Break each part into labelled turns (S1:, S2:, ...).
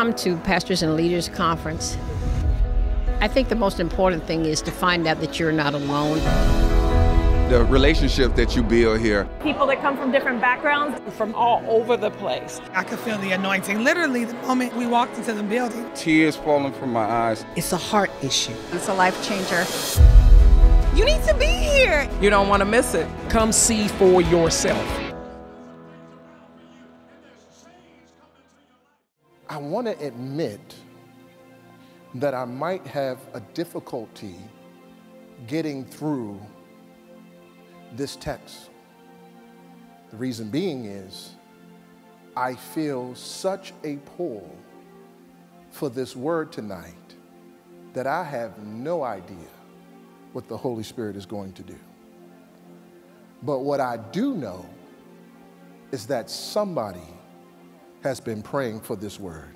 S1: come to Pastors and Leaders Conference, I think the most important thing is to find out that you're not alone.
S2: The relationship that you build here.
S3: People that come from different backgrounds.
S4: From all over the place.
S5: I could feel the anointing literally the moment we walked into the building.
S2: Tears falling from my eyes.
S6: It's a heart issue.
S7: It's a life changer.
S5: You need to be here.
S4: You don't want to miss it.
S8: Come see for yourself.
S9: I want to admit that I might have a difficulty getting through this text. The reason being is I feel such a pull for this word tonight that I have no idea what the Holy Spirit is going to do. But what I do know is that somebody has been praying for this word.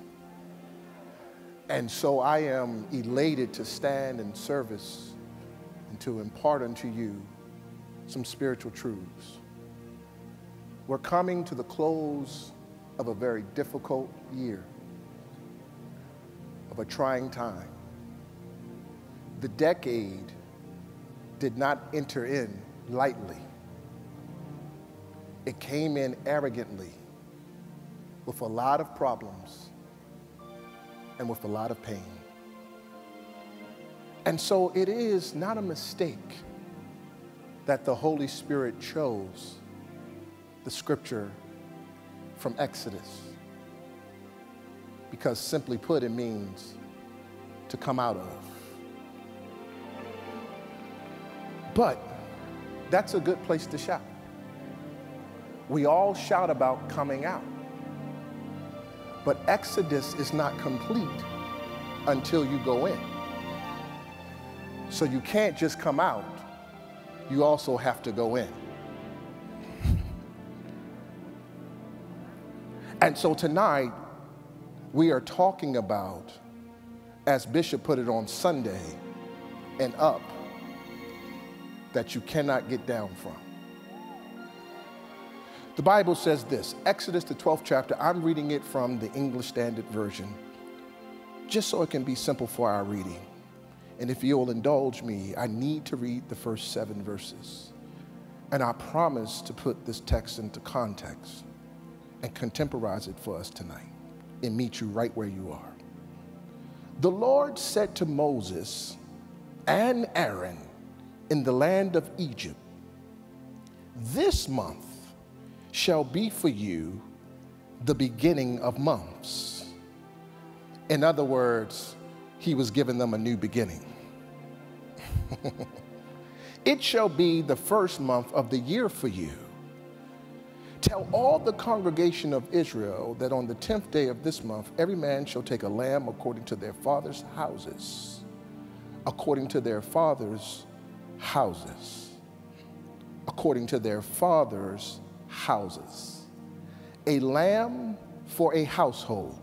S9: And so I am elated to stand in service and to impart unto you some spiritual truths. We're coming to the close of a very difficult year, of a trying time. The decade did not enter in lightly. It came in arrogantly with a lot of problems and with a lot of pain. And so it is not a mistake that the Holy Spirit chose the scripture from Exodus. Because simply put, it means to come out of. But that's a good place to shout. We all shout about coming out. But Exodus is not complete until you go in. So you can't just come out, you also have to go in. and so tonight, we are talking about, as Bishop put it on Sunday, and up that you cannot get down from. The Bible says this Exodus, the 12th chapter, I'm reading it from the English Standard Version, just so it can be simple for our reading. And if you'll indulge me, I need to read the first seven verses. And I promise to put this text into context and contemporize it for us tonight and meet you right where you are. The Lord said to Moses and Aaron in the land of Egypt, This month shall be for you the beginning of months. In other words, he was giving them a new beginning. it shall be the first month of the year for you. Tell all the congregation of Israel that on the tenth day of this month, every man shall take a lamb according to their father's houses, according to their father's houses, according to their father's houses, a lamb for a household.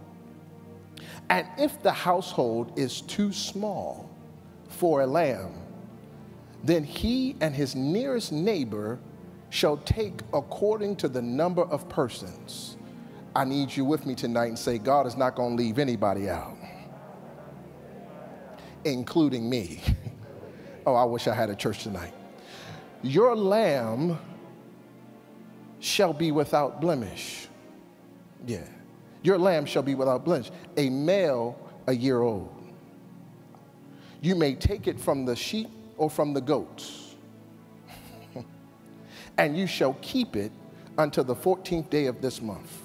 S9: And if the household is too small for a lamb, then he and his nearest neighbor shall take according to the number of persons. I need you with me tonight and say, God is not going to leave anybody out, including me. oh, I wish I had a church tonight. Your lamb shall be without blemish. Yeah. Your lamb shall be without blemish, a male a year old. You may take it from the sheep or from the goats, and you shall keep it until the 14th day of this month,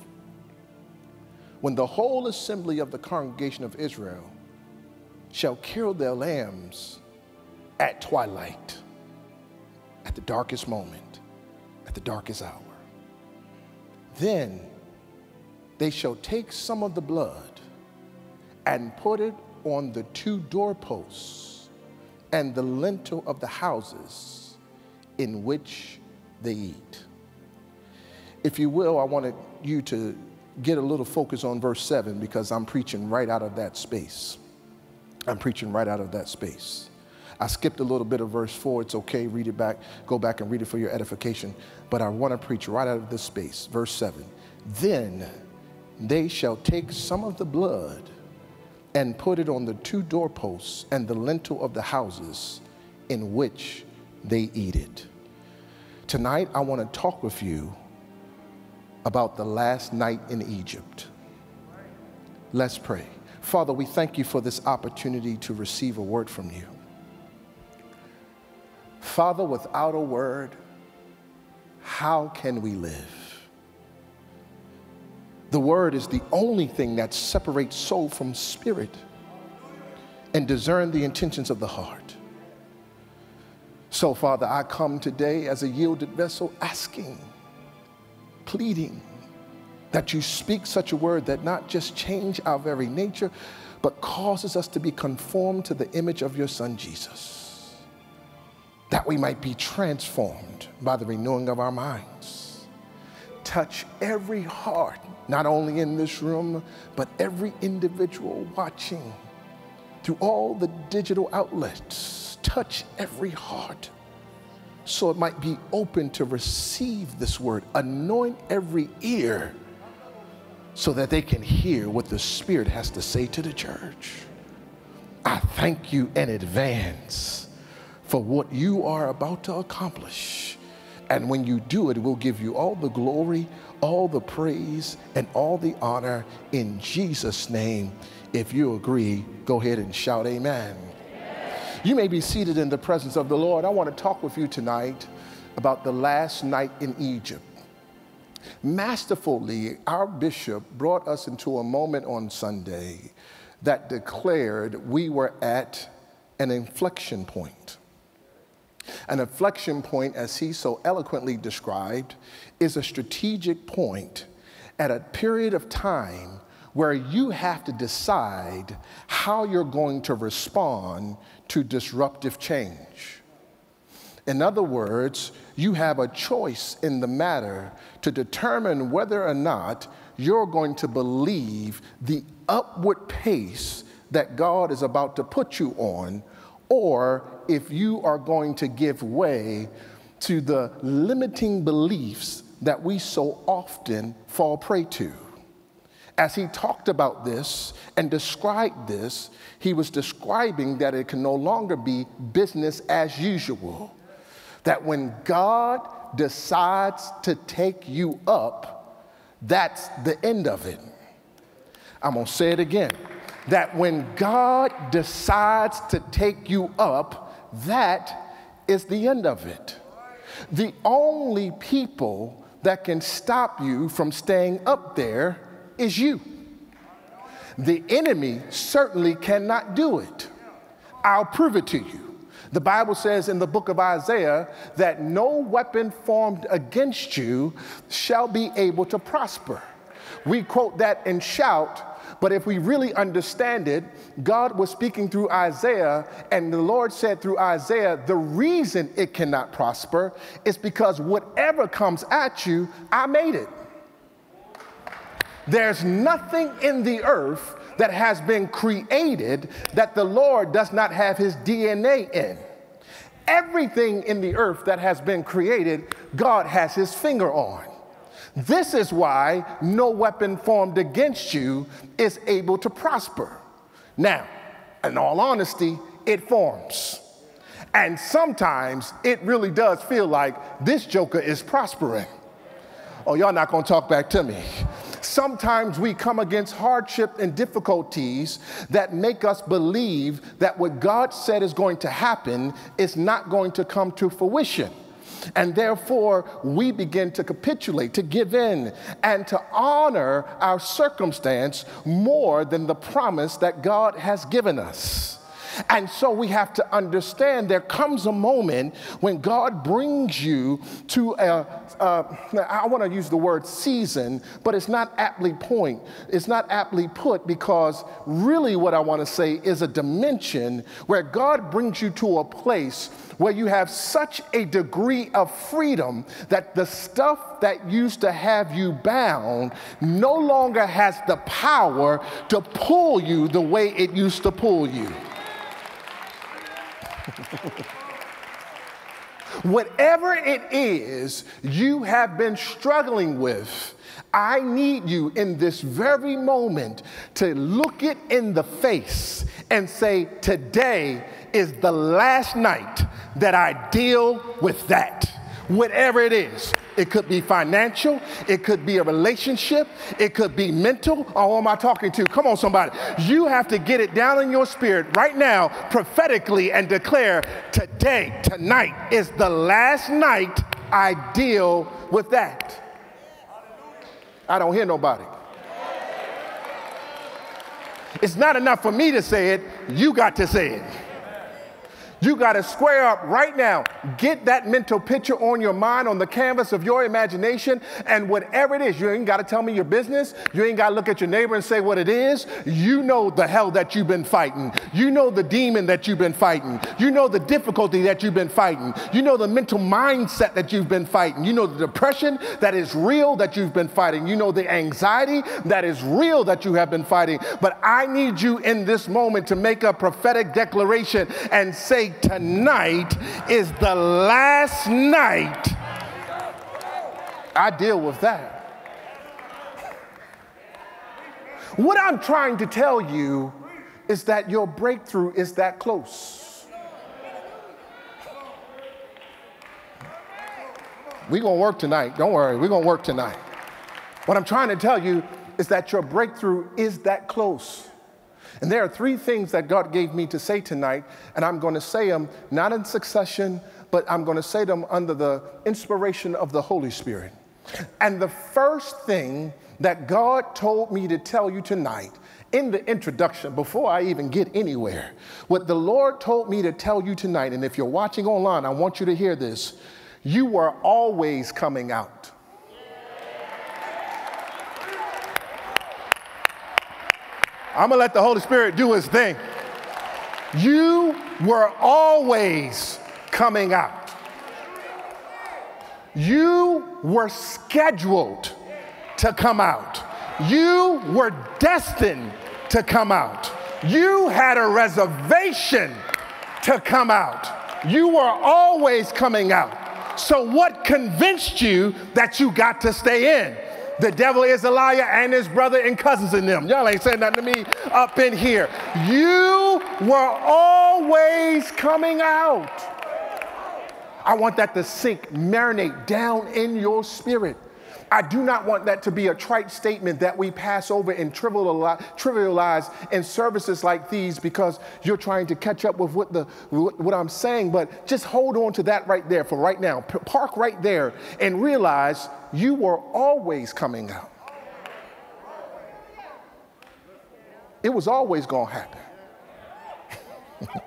S9: when the whole assembly of the congregation of Israel shall kill their lambs at twilight, at the darkest moment, at the darkest hour. Then they shall take some of the blood and put it on the two doorposts and the lintel of the houses in which they eat. If you will, I wanted you to get a little focus on verse 7 because I'm preaching right out of that space. I'm preaching right out of that space. I skipped a little bit of verse 4. It's okay, read it back, go back and read it for your edification. But I want to preach right out of this space. Verse 7 Then they shall take some of the blood and put it on the two doorposts and the lintel of the houses in which they eat it. Tonight, I want to talk with you about the last night in Egypt. Let's pray. Father, we thank you for this opportunity to receive a word from you. Father, without a word, how can we live? The word is the only thing that separates soul from spirit and discern the intentions of the heart. So, Father, I come today as a yielded vessel asking, pleading that you speak such a word that not just change our very nature, but causes us to be conformed to the image of your Son, Jesus that we might be transformed by the renewing of our minds. Touch every heart, not only in this room, but every individual watching through all the digital outlets. Touch every heart so it might be open to receive this word. Anoint every ear so that they can hear what the Spirit has to say to the church. I thank you in advance for what you are about to accomplish. And when you do it, we'll give you all the glory, all the praise, and all the honor in Jesus' name. If you agree, go ahead and shout amen. amen. You may be seated in the presence of the Lord. I want to talk with you tonight about the last night in Egypt. Masterfully, our bishop brought us into a moment on Sunday that declared we were at an inflection point. An inflection point, as he so eloquently described, is a strategic point at a period of time where you have to decide how you're going to respond to disruptive change. In other words, you have a choice in the matter to determine whether or not you're going to believe the upward pace that God is about to put you on or if you are going to give way to the limiting beliefs that we so often fall prey to. As he talked about this and described this, he was describing that it can no longer be business as usual. That when God decides to take you up, that's the end of it. I'm gonna say it again that when God decides to take you up, that is the end of it. The only people that can stop you from staying up there is you. The enemy certainly cannot do it. I'll prove it to you. The Bible says in the book of Isaiah that no weapon formed against you shall be able to prosper. We quote that and shout, but if we really understand it, God was speaking through Isaiah, and the Lord said through Isaiah, the reason it cannot prosper is because whatever comes at you, I made it. There's nothing in the earth that has been created that the Lord does not have his DNA in. Everything in the earth that has been created, God has his finger on. This is why no weapon formed against you is able to prosper. Now, in all honesty, it forms. And sometimes it really does feel like this joker is prospering. Oh, y'all not gonna talk back to me. Sometimes we come against hardship and difficulties that make us believe that what God said is going to happen is not going to come to fruition. And therefore, we begin to capitulate, to give in, and to honor our circumstance more than the promise that God has given us. And so we have to understand there comes a moment when God brings you to a, a I want to use the word season, but it's not aptly point. It's not aptly put because really what I want to say is a dimension where God brings you to a place where you have such a degree of freedom that the stuff that used to have you bound no longer has the power to pull you the way it used to pull you. Whatever it is you have been struggling with, I need you in this very moment to look it in the face and say, Today is the last night that I deal with that whatever it is. It could be financial, it could be a relationship, it could be mental. Oh, am I talking to? Come on, somebody. You have to get it down in your spirit right now, prophetically, and declare today, tonight is the last night I deal with that. I don't hear nobody. It's not enough for me to say it, you got to say it. You got to square up right now. Get that mental picture on your mind, on the canvas of your imagination, and whatever it is, you ain't got to tell me your business. You ain't got to look at your neighbor and say what it is. You know the hell that you've been fighting. You know the demon that you've been fighting. You know the difficulty that you've been fighting. You know the mental mindset that you've been fighting. You know the depression that is real that you've been fighting. You know the anxiety that is real that you have been fighting. But I need you in this moment to make a prophetic declaration and say, tonight is the last night I deal with that. What I'm trying to tell you is that your breakthrough is that close. We're to work tonight. Don't worry, we're to work tonight. What I'm trying to tell you is that your breakthrough is that close. And there are three things that God gave me to say tonight, and I'm going to say them not in succession, but I'm going to say them under the inspiration of the Holy Spirit. And the first thing that God told me to tell you tonight in the introduction, before I even get anywhere, what the Lord told me to tell you tonight, and if you're watching online, I want you to hear this you are always coming out. I'm gonna let the Holy Spirit do his thing. You were always coming out. You were scheduled to come out. You were destined to come out. You had a reservation to come out. You were always coming out. So, what convinced you that you got to stay in? The devil is a liar and his brother and cousins in them. Y'all ain't saying nothing to me up in here. You were always coming out. I want that to sink, marinate down in your spirit. I do not want that to be a trite statement that we pass over and trivialize in services like these because you're trying to catch up with what, the, what I'm saying. But just hold on to that right there for right now. Park right there and realize you were always coming out. It was always going to happen.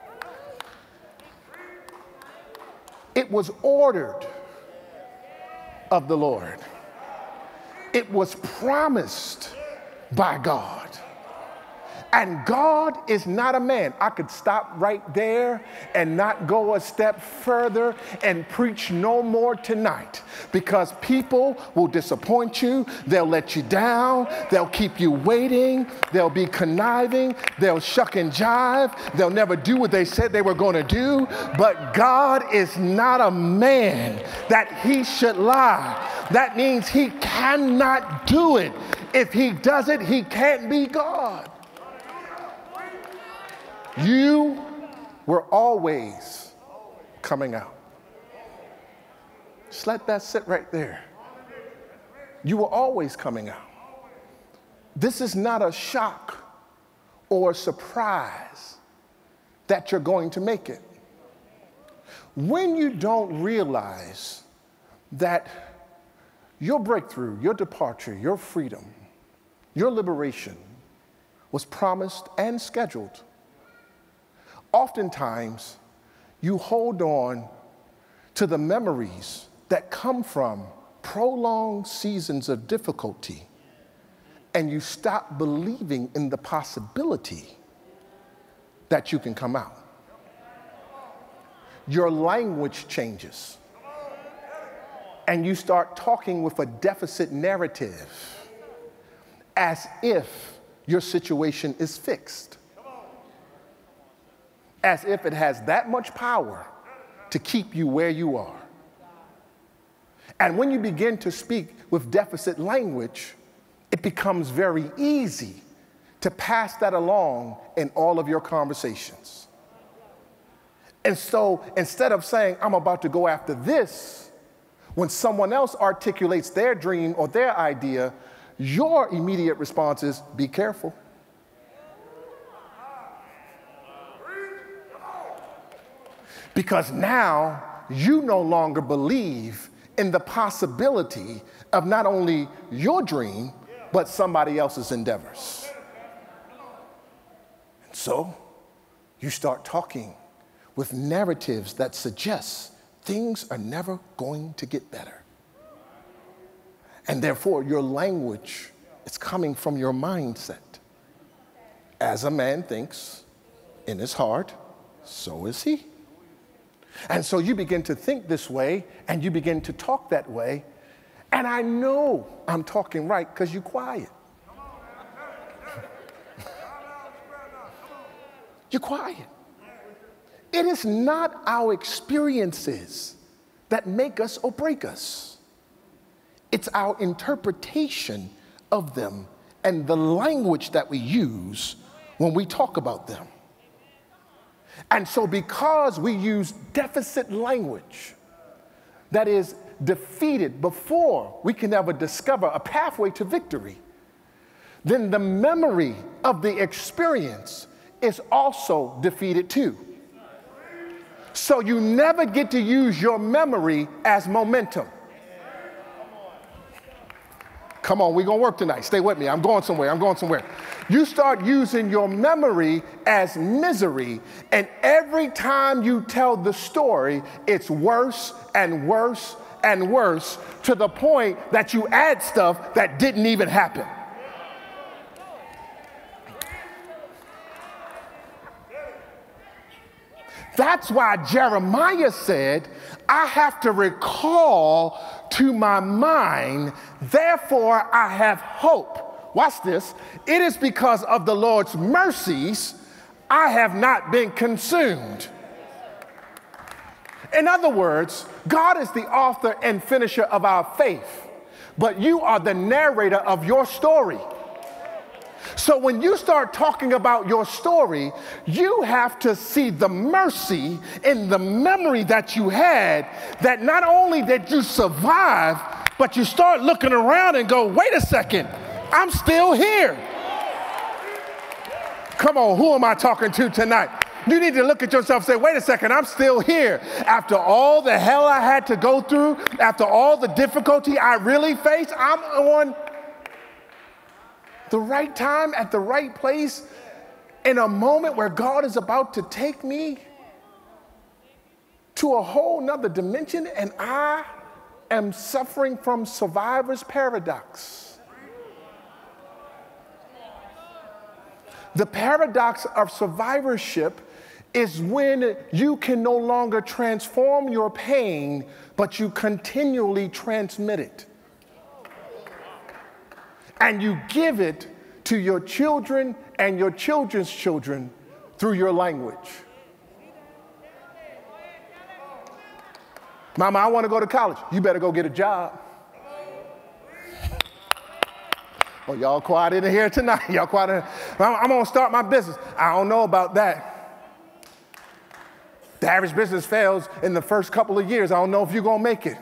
S9: it was ordered of the Lord. It was promised by God. And God is not a man. I could stop right there and not go a step further and preach no more tonight because people will disappoint you. They'll let you down. They'll keep you waiting. They'll be conniving. They'll shuck and jive. They'll never do what they said they were going to do. But God is not a man that he should lie. That means he cannot do it. If he does it, he can't be God. You were always coming out. Just let that sit right there. You were always coming out. This is not a shock or a surprise that you're going to make it. When you don't realize that your breakthrough, your departure, your freedom, your liberation was promised and scheduled oftentimes you hold on to the memories that come from prolonged seasons of difficulty and you stop believing in the possibility that you can come out. Your language changes and you start talking with a deficit narrative as if your situation is fixed as if it has that much power to keep you where you are. And when you begin to speak with deficit language, it becomes very easy to pass that along in all of your conversations. And so instead of saying, I'm about to go after this, when someone else articulates their dream or their idea, your immediate response is, be careful. Because now you no longer believe in the possibility of not only your dream, but somebody else's endeavors. And so you start talking with narratives that suggest things are never going to get better. And therefore, your language is coming from your mindset. As a man thinks in his heart, so is he. And so you begin to think this way and you begin to talk that way. And I know I'm talking right because you're quiet. you're quiet. It is not our experiences that make us or break us, it's our interpretation of them and the language that we use when we talk about them. And so, because we use deficit language that is defeated before we can ever discover a pathway to victory, then the memory of the experience is also defeated too. So, you never get to use your memory as momentum. Come on, we're gonna work tonight. Stay with me. I'm going somewhere. I'm going somewhere. You start using your memory as misery, and every time you tell the story, it's worse and worse and worse to the point that you add stuff that didn't even happen. That's why Jeremiah said, I have to recall to my mind, therefore I have hope. Watch this. It is because of the Lord's mercies I have not been consumed. In other words, God is the author and finisher of our faith, but you are the narrator of your story. So when you start talking about your story, you have to see the mercy in the memory that you had that not only did you survive, but you start looking around and go, wait a second, I'm still here. Come on, who am I talking to tonight? You need to look at yourself and say, wait a second, I'm still here. After all the hell I had to go through, after all the difficulty I really faced, I'm on the right time at the right place in a moment where God is about to take me to a whole nother dimension and I am suffering from survivor's paradox. The paradox of survivorship is when you can no longer transform your pain, but you continually transmit it and you give it to your children and your children's children through your language. Mama, I want to go to college. You better go get a job. Oh, y'all quiet in here tonight. Y'all quiet in I'm, I'm going to start my business. I don't know about that. The average business fails in the first couple of years. I don't know if you're going to make it.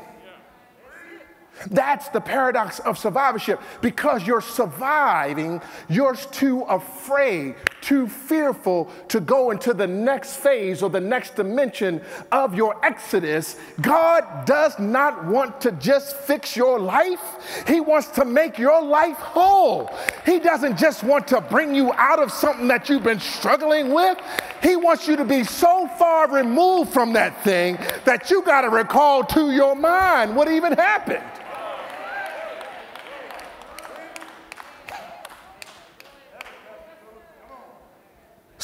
S9: That's the paradox of survivorship. Because you're surviving, you're too afraid, too fearful to go into the next phase or the next dimension of your exodus. God does not want to just fix your life, He wants to make your life whole. He doesn't just want to bring you out of something that you've been struggling with, He wants you to be so far removed from that thing that you got to recall to your mind what even happened.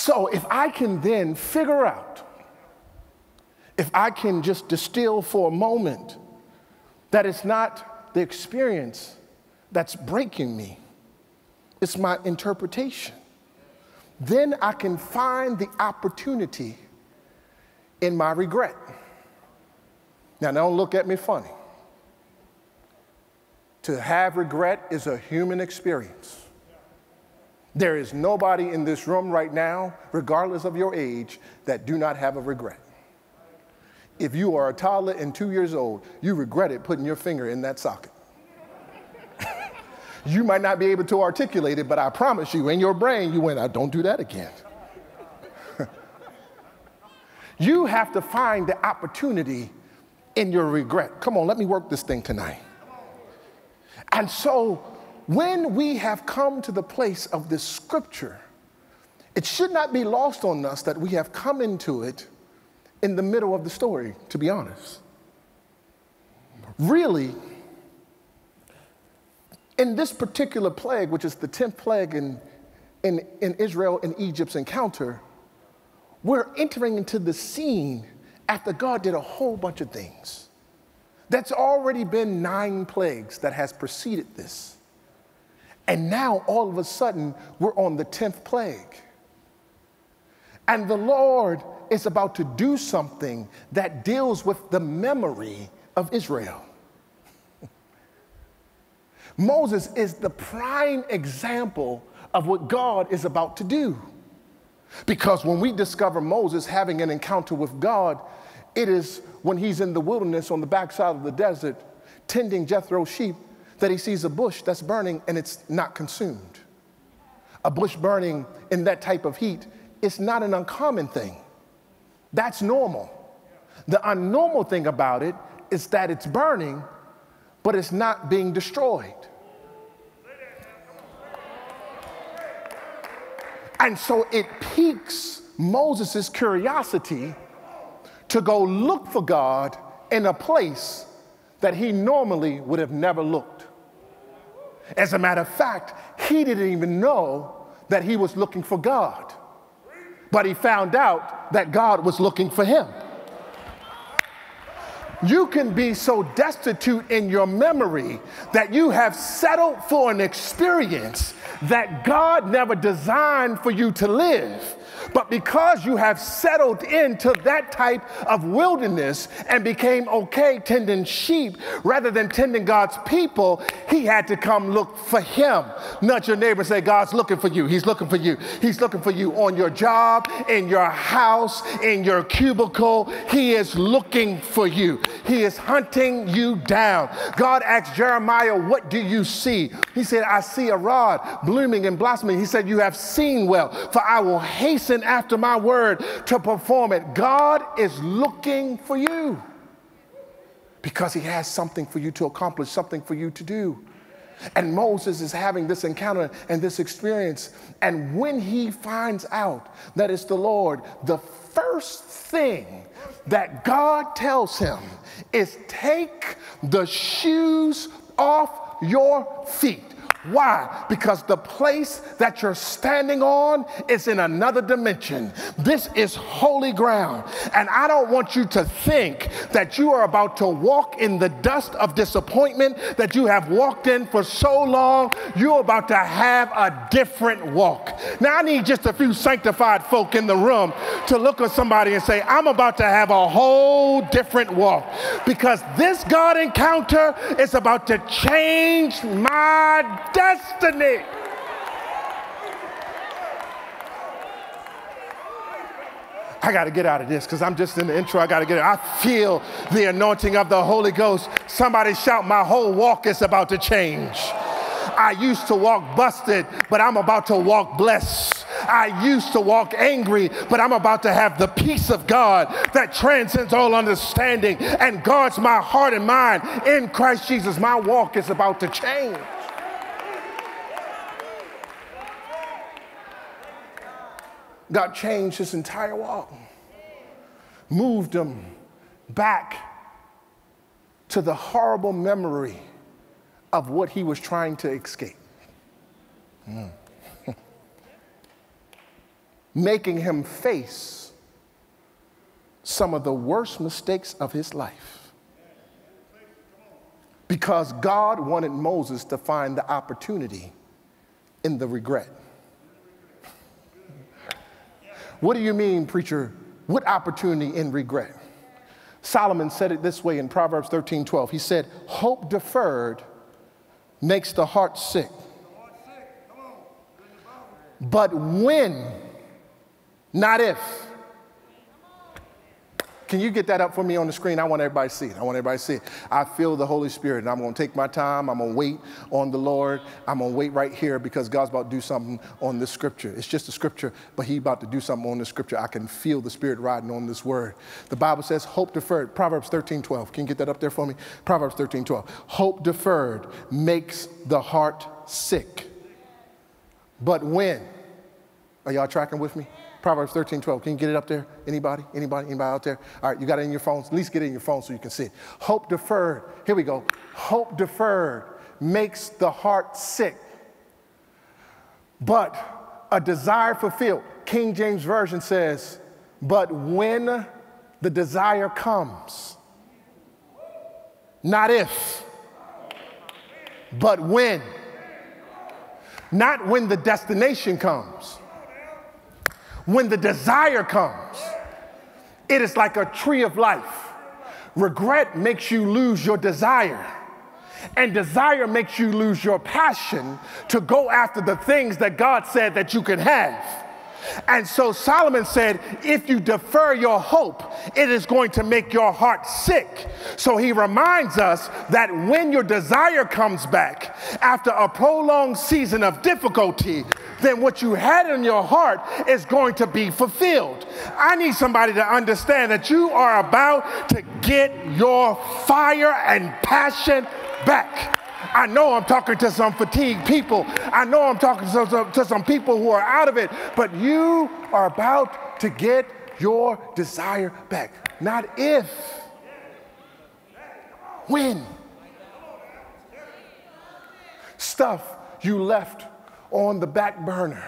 S9: So if I can then figure out, if I can just distill for a moment that it's not the experience that's breaking me, it's my interpretation, then I can find the opportunity in my regret. Now, don't look at me funny. To have regret is a human experience. There is nobody in this room right now, regardless of your age, that do not have a regret. If you are a toddler and two years old, you regretted putting your finger in that socket. you might not be able to articulate it, but I promise you, in your brain, you went, I don't do that again. you have to find the opportunity in your regret. Come on, let me work this thing tonight. And so, when we have come to the place of this scripture, it should not be lost on us that we have come into it in the middle of the story, to be honest. Really, in this particular plague, which is the 10th plague in, in, in Israel and Egypt's encounter, we're entering into the scene after God did a whole bunch of things. That's already been nine plagues that has preceded this. And now all of a sudden, we're on the 10th plague. And the Lord is about to do something that deals with the memory of Israel. Moses is the prime example of what God is about to do. Because when we discover Moses having an encounter with God, it is when he's in the wilderness on the backside of the desert, tending Jethro's sheep, that he sees a bush that's burning and it's not consumed. A bush burning in that type of heat is not an uncommon thing. That's normal. The unnormal thing about it is that it's burning, but it's not being destroyed. And so it piques Moses' curiosity to go look for God in a place that he normally would have never looked. As a matter of fact, he didn't even know that he was looking for God, but he found out that God was looking for him. You can be so destitute in your memory that you have settled for an experience that God never designed for you to live. But because you have settled into that type of wilderness and became okay tending sheep rather than tending God's people, he had to come look for him. Not your neighbor say, God's looking for you. He's looking for you. He's looking for you on your job, in your house, in your cubicle. He is looking for you. He is hunting you down. God asked Jeremiah, What do you see? He said, I see a rod blooming and blossoming. He said, You have seen well, for I will hasten after my word to perform it. God is looking for you because he has something for you to accomplish, something for you to do. And Moses is having this encounter and this experience. And when he finds out that it's the Lord, the first thing that God tells him is take the shoes off your feet. Why? Because the place that you're standing on is in another dimension. This is holy ground. And I don't want you to think that you are about to walk in the dust of disappointment that you have walked in for so long. You're about to have a different walk. Now, I need just a few sanctified folk in the room to look at somebody and say, I'm about to have a whole different walk because this God encounter is about to change my destiny. I got to get out of this because I'm just in the intro. I got to get it. I feel the anointing of the Holy Ghost. Somebody shout, My whole walk is about to change. I used to walk busted, but I'm about to walk blessed. I used to walk angry, but I'm about to have the peace of God that transcends all understanding and guards my heart and mind in Christ Jesus. My walk is about to change. God changed his entire walk, moved him back to the horrible memory of what he was trying to escape. Mm. Making him face some of the worst mistakes of his life. Because God wanted Moses to find the opportunity in the regret. What do you mean, preacher? What opportunity in regret? Solomon said it this way in Proverbs 13 12. He said, Hope deferred makes the heart sick. But when, not if. Can you get that up for me on the screen? I want everybody to see it. I want everybody to see it. I feel the Holy Spirit, and I'm going to take my time. I'm going to wait on the Lord. I'm going to wait right here because God's about to do something on this scripture. It's just a scripture, but He's about to do something on this scripture. I can feel the Spirit riding on this word. The Bible says, hope deferred. Proverbs 13, 12. Can you get that up there for me? Proverbs 13, 12. Hope deferred makes the heart sick. But when? Are y'all tracking with me? Proverbs 13, 12. Can you get it up there? Anybody? Anybody? Anybody out there? All right, you got it in your phones? At least get it in your phone so you can see it. Hope deferred. Here we go. Hope deferred makes the heart sick, but a desire fulfilled. King James Version says, but when the desire comes, not if, but when. Not when the destination comes when the desire comes, it is like a tree of life. Regret makes you lose your desire. And desire makes you lose your passion to go after the things that God said that you can have. And so Solomon said, if you defer your hope, it is going to make your heart sick. So he reminds us that when your desire comes back after a prolonged season of difficulty, then what you had in your heart is going to be fulfilled. I need somebody to understand that you are about to get your fire and passion back. I know I'm talking to some fatigued people. I know I'm talking to some, to some people who are out of it, but you are about to get your desire back. Not if, when. Stuff you left on the back burner,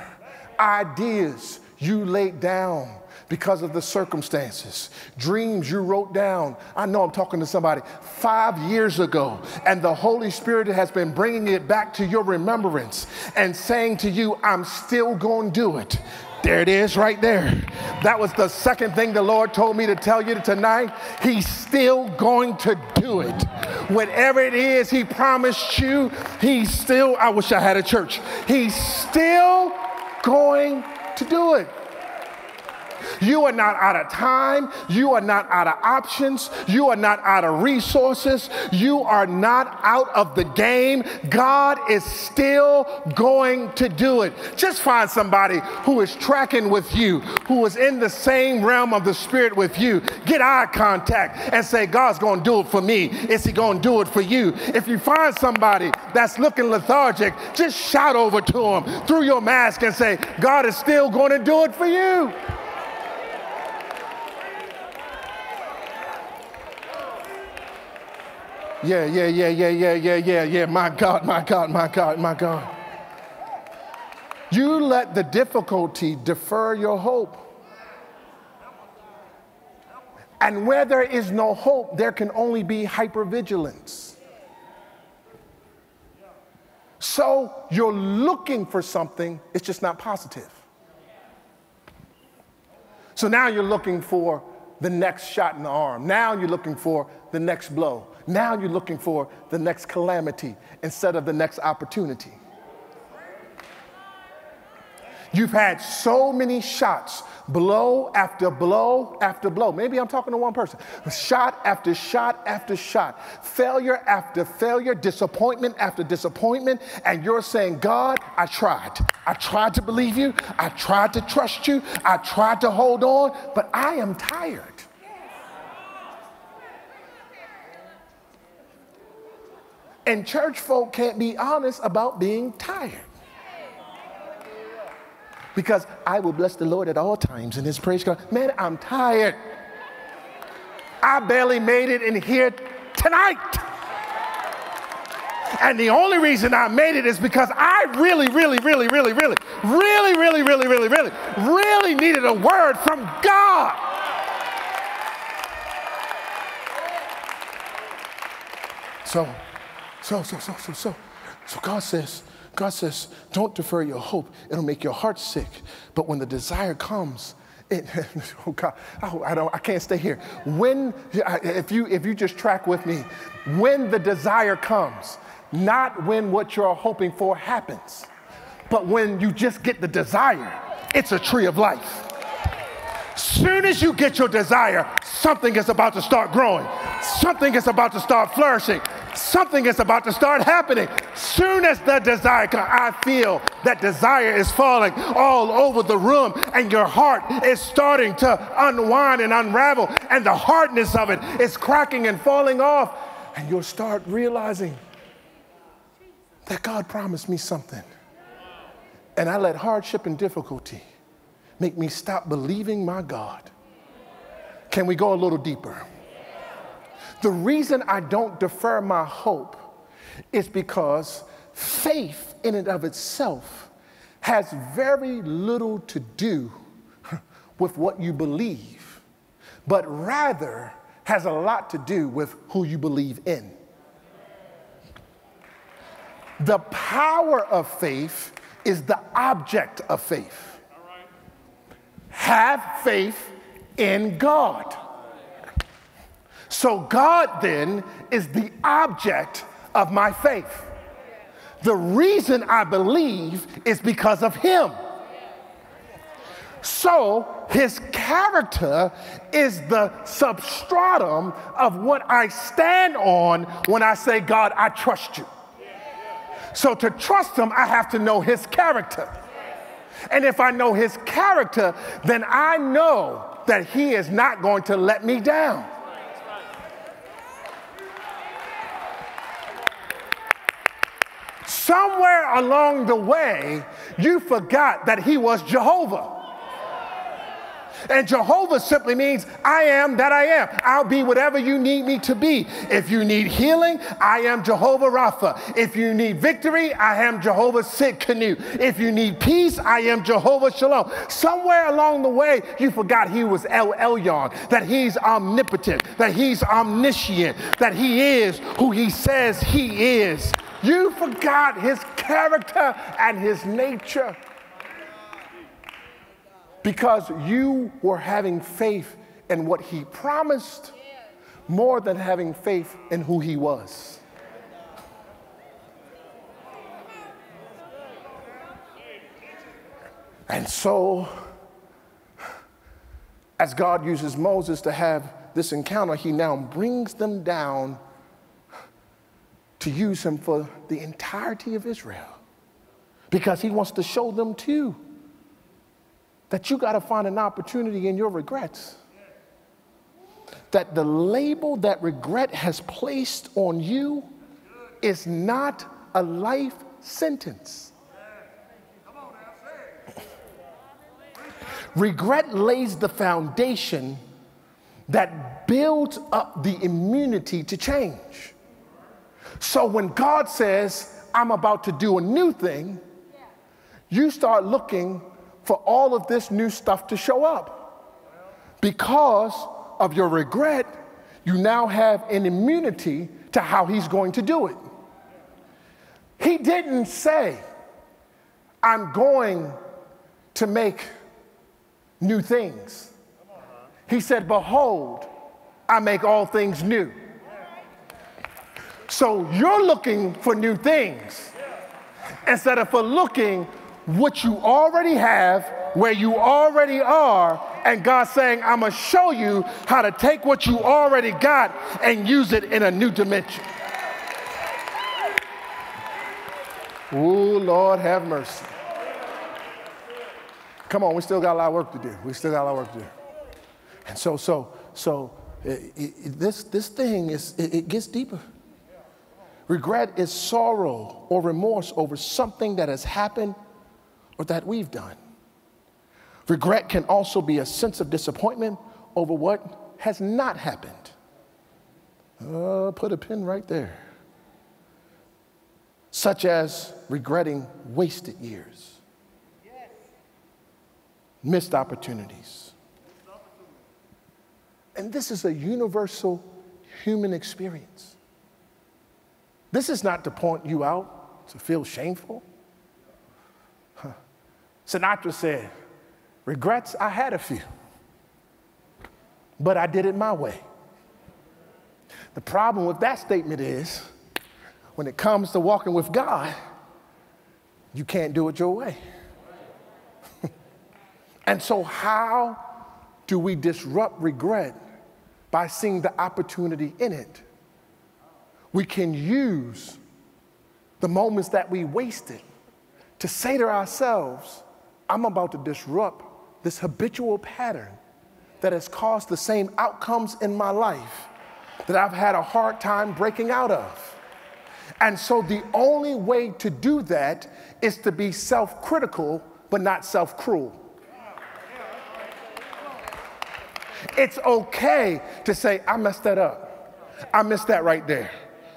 S9: ideas you laid down because of the circumstances, dreams you wrote down. I know I'm talking to somebody five years ago, and the Holy Spirit has been bringing it back to your remembrance and saying to you, I'm still going to do it. There it is right there. That was the second thing the Lord told me to tell you tonight. He's still going to do it. Whatever it is He promised you, He's still, I wish I had a church. He's still going to do it. You are not out of time. You are not out of options. You are not out of resources. You are not out of the game. God is still going to do it. Just find somebody who is tracking with you, who is in the same realm of the Spirit with you. Get eye contact and say, God's going to do it for me. Is He going to do it for you? If you find somebody that's looking lethargic, just shout over to them through your mask and say, God is still going to do it for you. Yeah, yeah, yeah, yeah, yeah, yeah, yeah, yeah. My God, my God, my God, my God. You let the difficulty defer your hope. And where there is no hope, there can only be hypervigilance. So you're looking for something, it's just not positive. So now you're looking for the next shot in the arm. Now you're looking for the next blow. Now you're looking for the next calamity instead of the next opportunity. You've had so many shots, blow after blow after blow. Maybe I'm talking to one person. Shot after shot after shot, failure after failure, disappointment after disappointment. And you're saying, God, I tried. I tried to believe you. I tried to trust you. I tried to hold on, but I am tired. And church folk can't be honest about being tired. Because I will bless the Lord at all times and his praise God. Man, I'm tired. I barely made it in here tonight. And the only reason I made it is because I really, really, really, really, really, really, really, really, really, really, really needed a word from God. So so, so, so, so, so. So God says, God says, don't defer your hope. It'll make your heart sick. But when the desire comes, It, oh God, oh, I, don't, I can't stay here. When, if you, if you just track with me, when the desire comes, not when what you're hoping for happens, but when you just get the desire, it's a tree of life. Soon as you get your desire, something is about to start growing. Something is about to start flourishing. Something is about to start happening. Soon as the desire I feel that desire is falling all over the room, and your heart is starting to unwind and unravel, and the hardness of it is cracking and falling off. And you'll start realizing that God promised me something. And I let hardship and difficulty make me stop believing my God. Can we go a little deeper? The reason I don't defer my hope is because faith in and of itself has very little to do with what you believe, but rather has a lot to do with who you believe in. The power of faith is the object of faith have faith in God. So God then is the object of my faith. The reason I believe is because of Him. So his character is the substratum of what I stand on when I say, God, I trust you. So to trust him, I have to know his character. And if I know his character, then I know that he is not going to let me down. Somewhere along the way, you forgot that he was Jehovah. And Jehovah simply means, I am that I am. I'll be whatever you need me to be. If you need healing, I am Jehovah Rapha. If you need victory, I am Jehovah Tsidkenu. If you need peace, I am Jehovah Shalom. Somewhere along the way, you forgot he was El Elyon, that he's omnipotent, that he's omniscient, that he is who he says he is. You forgot his character and his nature because you were having faith in what he promised more than having faith in who he was. And so, as God uses Moses to have this encounter, he now brings them down to use him for the entirety of Israel because he wants to show them too that you got to find an opportunity in your regrets. That the label that regret has placed on you is not a life sentence. Regret lays the foundation that builds up the immunity to change. So when God says, I'm about to do a new thing, you start looking for all of this new stuff to show up. Because of your regret, you now have an immunity to how he's going to do it. He didn't say, I'm going to make new things. He said, Behold, I make all things new. So you're looking for new things instead of for looking what you already have, where you already are, and God saying, I'm gonna show you how to take what you already got and use it in a new dimension. Oh, Lord, have mercy. Come on, we still got a lot of work to do. We still got a lot of work to do. And so, so, so, it, it, this, this thing is, it, it gets deeper. Regret is sorrow or remorse over something that has happened or that we've done. Regret can also be a sense of disappointment over what has not happened. Uh, put a pin right there. Such as regretting wasted years, missed opportunities. And this is a universal human experience. This is not to point you out, to feel shameful. Sinatra said, Regrets, I had a few, but I did it my way. The problem with that statement is when it comes to walking with God, you can't do it your way. and so, how do we disrupt regret? By seeing the opportunity in it. We can use the moments that we wasted to say to ourselves, I'm about to disrupt this habitual pattern that has caused the same outcomes in my life that I've had a hard time breaking out of. And so the only way to do that is to be self critical, but not self cruel. It's okay to say, I messed that up. I missed that right there.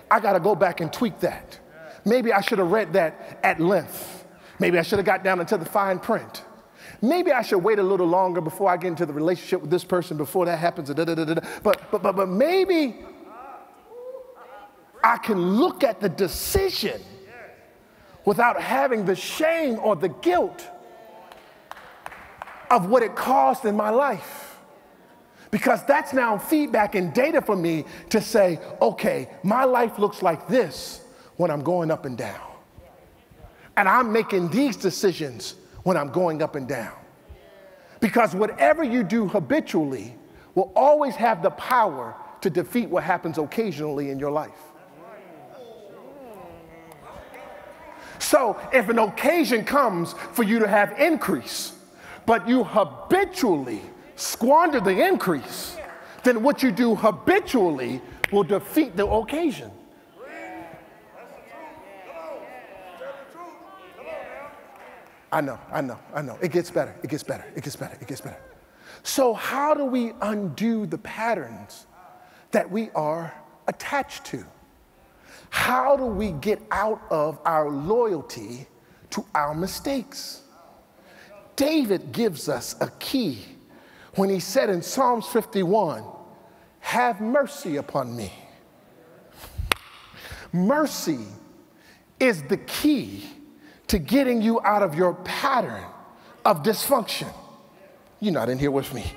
S9: I got to go back and tweak that. Maybe I should have read that at length. Maybe I should have got down into the fine print. Maybe I should wait a little longer before I get into the relationship with this person before that happens. But, but, but, but maybe I can look at the decision without having the shame or the guilt of what it caused in my life. Because that's now feedback and data for me to say, okay, my life looks like this when I'm going up and down. And I'm making these decisions when I'm going up and down. Because whatever you do habitually will always have the power to defeat what happens occasionally in your life. So if an occasion comes for you to have increase, but you habitually squander the increase, then what you do habitually will defeat the occasion. I know, I know, I know. It gets better, it gets better, it gets better, it gets better. So, how do we undo the patterns that we are attached to? How do we get out of our loyalty to our mistakes? David gives us a key when he said in Psalms 51, Have mercy upon me. Mercy is the key to getting you out of your pattern of dysfunction. You're not in here with me.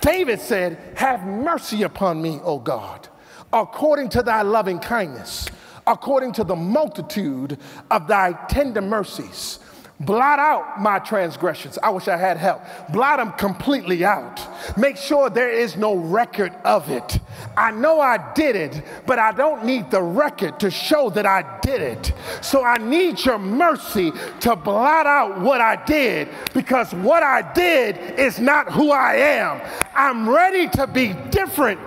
S9: David said, Have mercy upon me, O God, according to thy loving kindness, according to the multitude of thy tender mercies. Blot out my transgressions. I wish I had help. Blot them completely out. Make sure there is no record of it. I know I did it, but I don't need the record to show that I did it. So I need your mercy to blot out what I did because what I did is not who I am. I'm ready to be different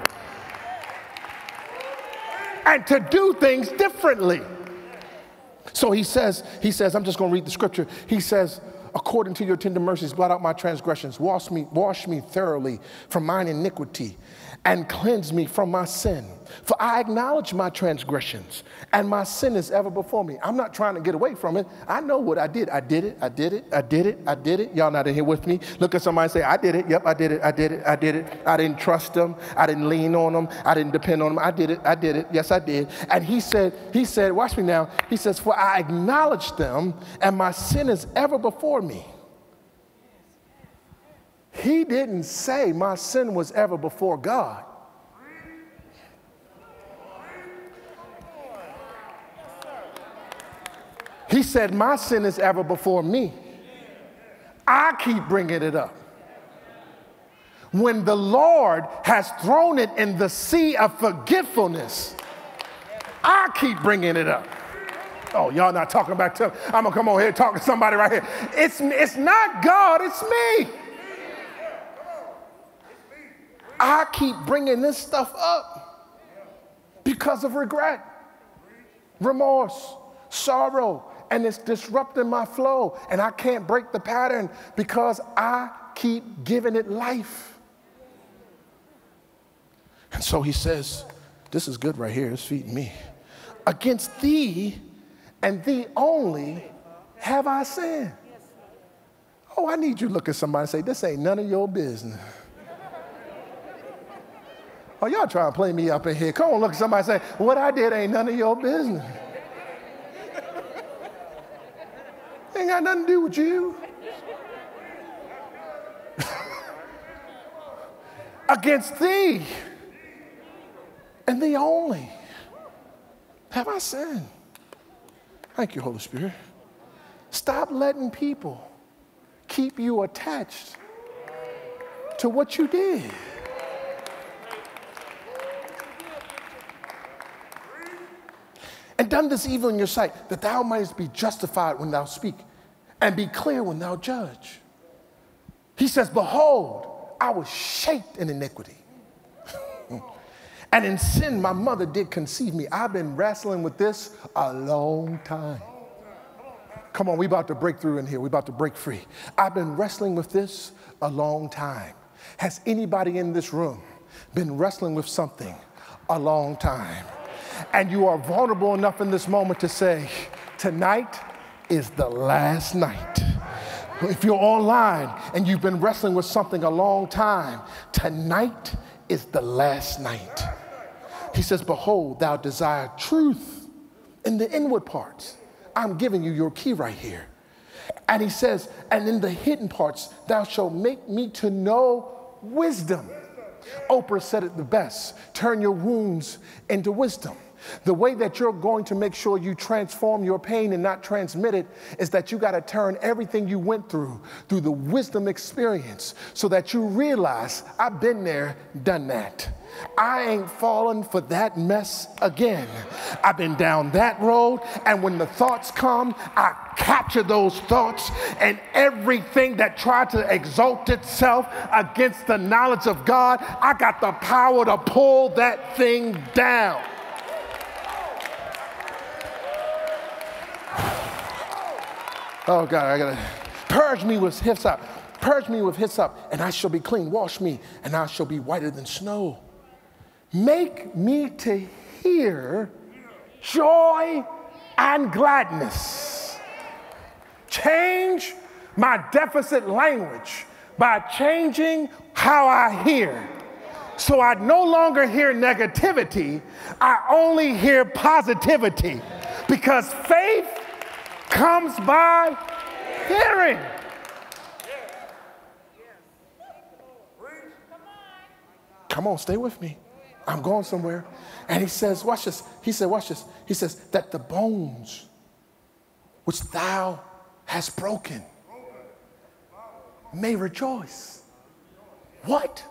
S9: and to do things differently. So he says, he says, I'm just going to read the scripture. He says, according to your tender mercies, blot out my transgressions, wash me, wash me thoroughly from mine iniquity, and cleanse me from my sin. For I acknowledge my transgressions, and my sin is ever before me. I'm not trying to get away from it. I know what I did. I did it. I did it. I did it. I did it. Y'all not in here with me? Look at somebody and say, I did it. Yep, I did it. I did it. I did it. I didn't trust them. I didn't lean on them. I didn't depend on them. I did it. I did it. Yes, I did. And he said, he said, watch me now. He says, For I acknowledge them, and my sin is ever before me. He didn't say my sin was ever before God. He said, My sin is ever before me. I keep bringing it up. When the Lord has thrown it in the sea of forgetfulness, I keep bringing it up. Oh, y'all not talking back to I'm gonna come over here and talk to somebody right here. It's, it's not God, it's me. I keep bringing this stuff up because of regret, remorse, sorrow, and it's disrupting my flow. And I can't break the pattern because I keep giving it life. And so he says, This is good right here, it's feeding me. Against thee and thee only have I sinned. Oh, I need you to look at somebody and say, This ain't none of your business. Oh, y'all trying to play me up in here. Come on, look at somebody and say, What I did ain't none of your business. Ain't got nothing to do with you. Against thee and thee only have I sinned. Thank you, Holy Spirit. Stop letting people keep you attached to what you did. And done this evil in your sight, that thou mightest be justified when thou speak, and be clear when thou judge. He says, Behold, I was shaped in iniquity. and in sin, my mother did conceive me. I've been wrestling with this a long time. Come on, we about to break through in here. We about to break free. I've been wrestling with this a long time. Has anybody in this room been wrestling with something a long time? And you are vulnerable enough in this moment to say, Tonight is the last night. If you're online and you've been wrestling with something a long time, tonight is the last night. He says, Behold, thou desire truth in the inward parts. I'm giving you your key right here. And he says, And in the hidden parts, thou shalt make me to know wisdom. Oprah said it the best turn your wounds into wisdom. The way that you're going to make sure you transform your pain and not transmit it is that you got to turn everything you went through through the wisdom experience so that you realize I've been there, done that. I ain't fallen for that mess again. I've been down that road, and when the thoughts come, I capture those thoughts and everything that tried to exalt itself against the knowledge of God, I got the power to pull that thing down. Oh God, I gotta purge me with hyssop. Purge me with hyssop, and I shall be clean. Wash me, and I shall be whiter than snow. Make me to hear joy and gladness. Change my deficit language by changing how I hear. So I no longer hear negativity, I only hear positivity because faith comes by hearing. Come on, stay with me. I'm going somewhere. And he says, watch this. He said, watch this. He says, that the bones which thou hast broken may rejoice. What?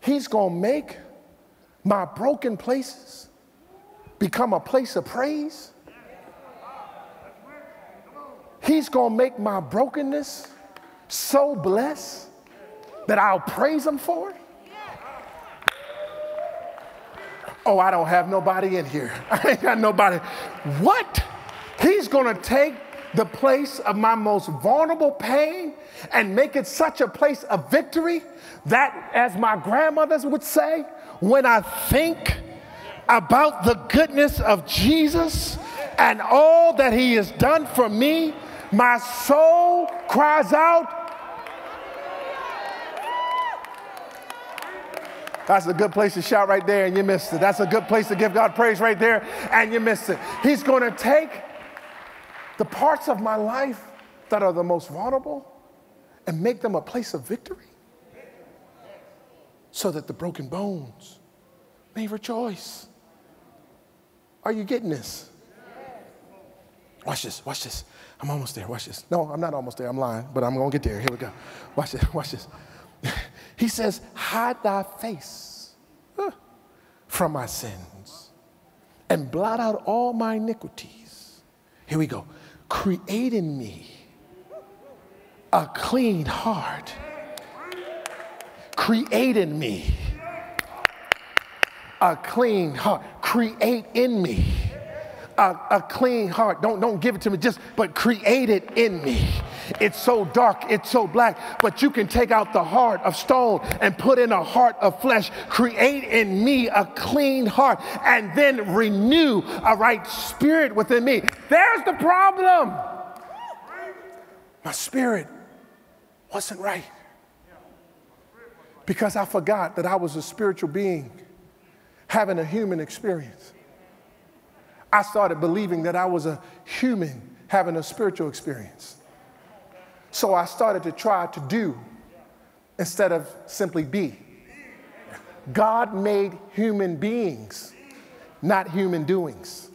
S9: He's going to make my broken places become a place of praise. He's going to make my brokenness so blessed that I'll praise Him for it. Oh, I don't have nobody in here. I ain't got nobody. What? He's going to take the place of my most vulnerable pain and make it such a place of victory that, as my grandmothers would say, when I think about the goodness of Jesus and all that he has done for me, my soul cries out. That's a good place to shout right there, and you missed it. That's a good place to give God praise right there, and you missed it. He's going to take the parts of my life that are the most vulnerable and make them a place of victory so that the broken bones may rejoice. Are you getting this? Watch this, watch this. I'm almost there. Watch this. No, I'm not almost there. I'm lying, but I'm going to get there. Here we go. Watch this. Watch this. he says, Hide thy face from my sins and blot out all my iniquities. Here we go. Create in me a clean heart. Create in me a clean heart. Create in me a, a, clean heart. Don't, don't give it to me, just, but create it in me. It's so dark, it's so black, but you can take out the heart of stone and put in a heart of flesh. Create in me a clean heart and then renew a right spirit within me. There's the problem. My spirit wasn't right because I forgot that I was a spiritual being having a human experience. I started believing that I was a human having a spiritual experience. So I started to try to do instead of simply be. God made human beings, not human doings.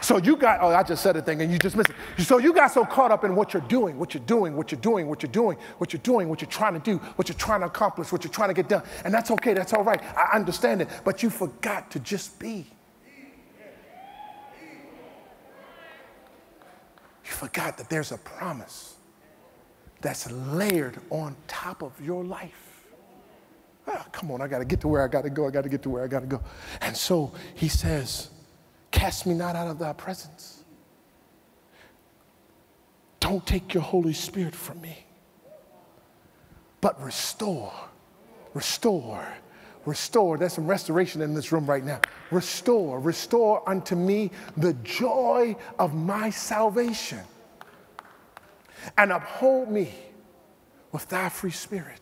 S9: So you got, oh, I just said a thing and you just missed it. So you got so caught up in what you're doing, what you're doing, what you're doing, what you're doing, what you're doing, what you're trying to do, what you're trying to accomplish, what you're trying to get done. And that's okay, that's all right. I understand it. But you forgot to just be. You forgot that there's a promise that's layered on top of your life. Oh, come on, I got to get to where I got to go. I got to get to where I got to go. And so he says, Cast me not out of thy presence. Don't take your Holy Spirit from me, but restore, restore, restore. There's some restoration in this room right now. Restore, restore unto me the joy of my salvation and uphold me with thy free spirit.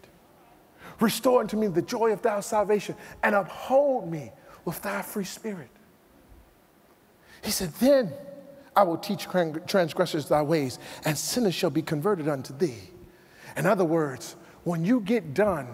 S9: Restore unto me the joy of thy salvation and uphold me with thy free spirit. He said, Then I will teach transgressors thy ways, and sinners shall be converted unto thee. In other words, when you get done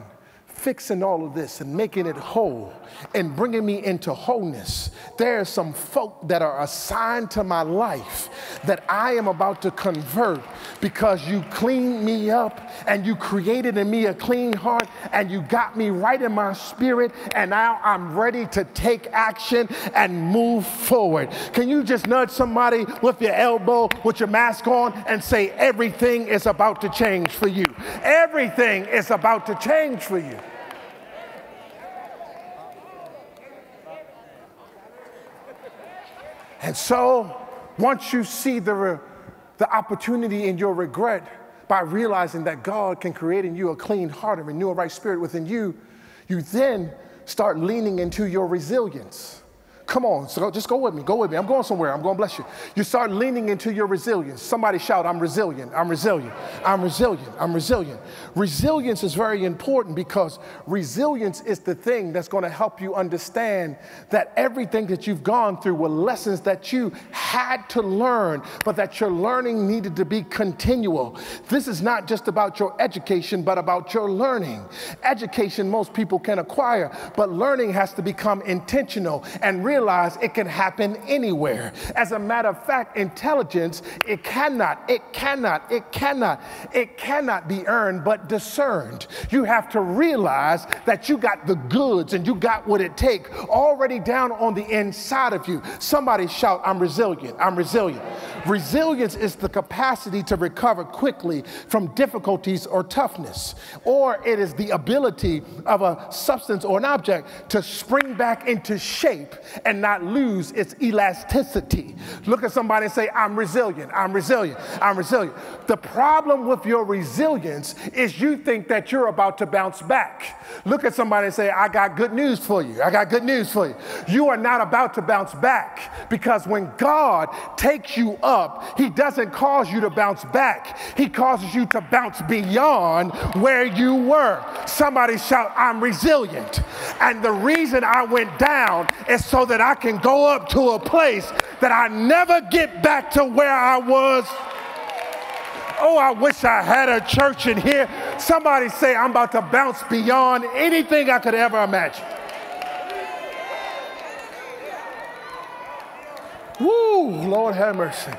S9: fixing all of this and making it whole and bringing me into wholeness. There are some folk that are assigned to my life that I am about to convert because you cleaned me up and you created in me a clean heart and you got me right in my spirit and now I'm ready to take action and move forward. Can you just nudge somebody with your elbow, with your mask on, and say, Everything is about to change for you? Everything is about to change for you. And so, once you see the, the opportunity in your regret by realizing that God can create in you a clean heart and renew a right spirit within you, you then start leaning into your resilience. Come on, so just go with me. Go with me. I'm going somewhere. I'm going to bless you. You start leaning into your resilience. Somebody shout, I'm resilient. I'm resilient. I'm resilient. I'm resilient. Resilience is very important because resilience is the thing that's going to help you understand that everything that you've gone through were lessons that you had to learn, but that your learning needed to be continual. This is not just about your education, but about your learning. Education, most people can acquire, but learning has to become intentional and real realize it can happen anywhere. As a matter of fact, intelligence, it cannot, it cannot, it cannot, it cannot be earned but discerned. You have to realize that you got the goods and you got what it takes already down on the inside of you. Somebody shout, I'm resilient, I'm resilient. Resilience is the capacity to recover quickly from difficulties or toughness, or it is the ability of a substance or an object to spring back into shape and not lose its elasticity. Look at somebody and say, I'm resilient, I'm resilient, I'm resilient. The problem with your resilience is you think that you're about to bounce back. Look at somebody and say, I got good news for you. I got good news for you. You are not about to bounce back because when God takes you up, He doesn't cause you to bounce back, He causes you to bounce beyond where you were. Somebody shout, I'm resilient. And the reason I went down is so that I can go up to a place that I never get back to where I was. Oh, I wish I had a church in here. Somebody say, I'm about to bounce beyond anything I could ever imagine. Woo, Lord have mercy.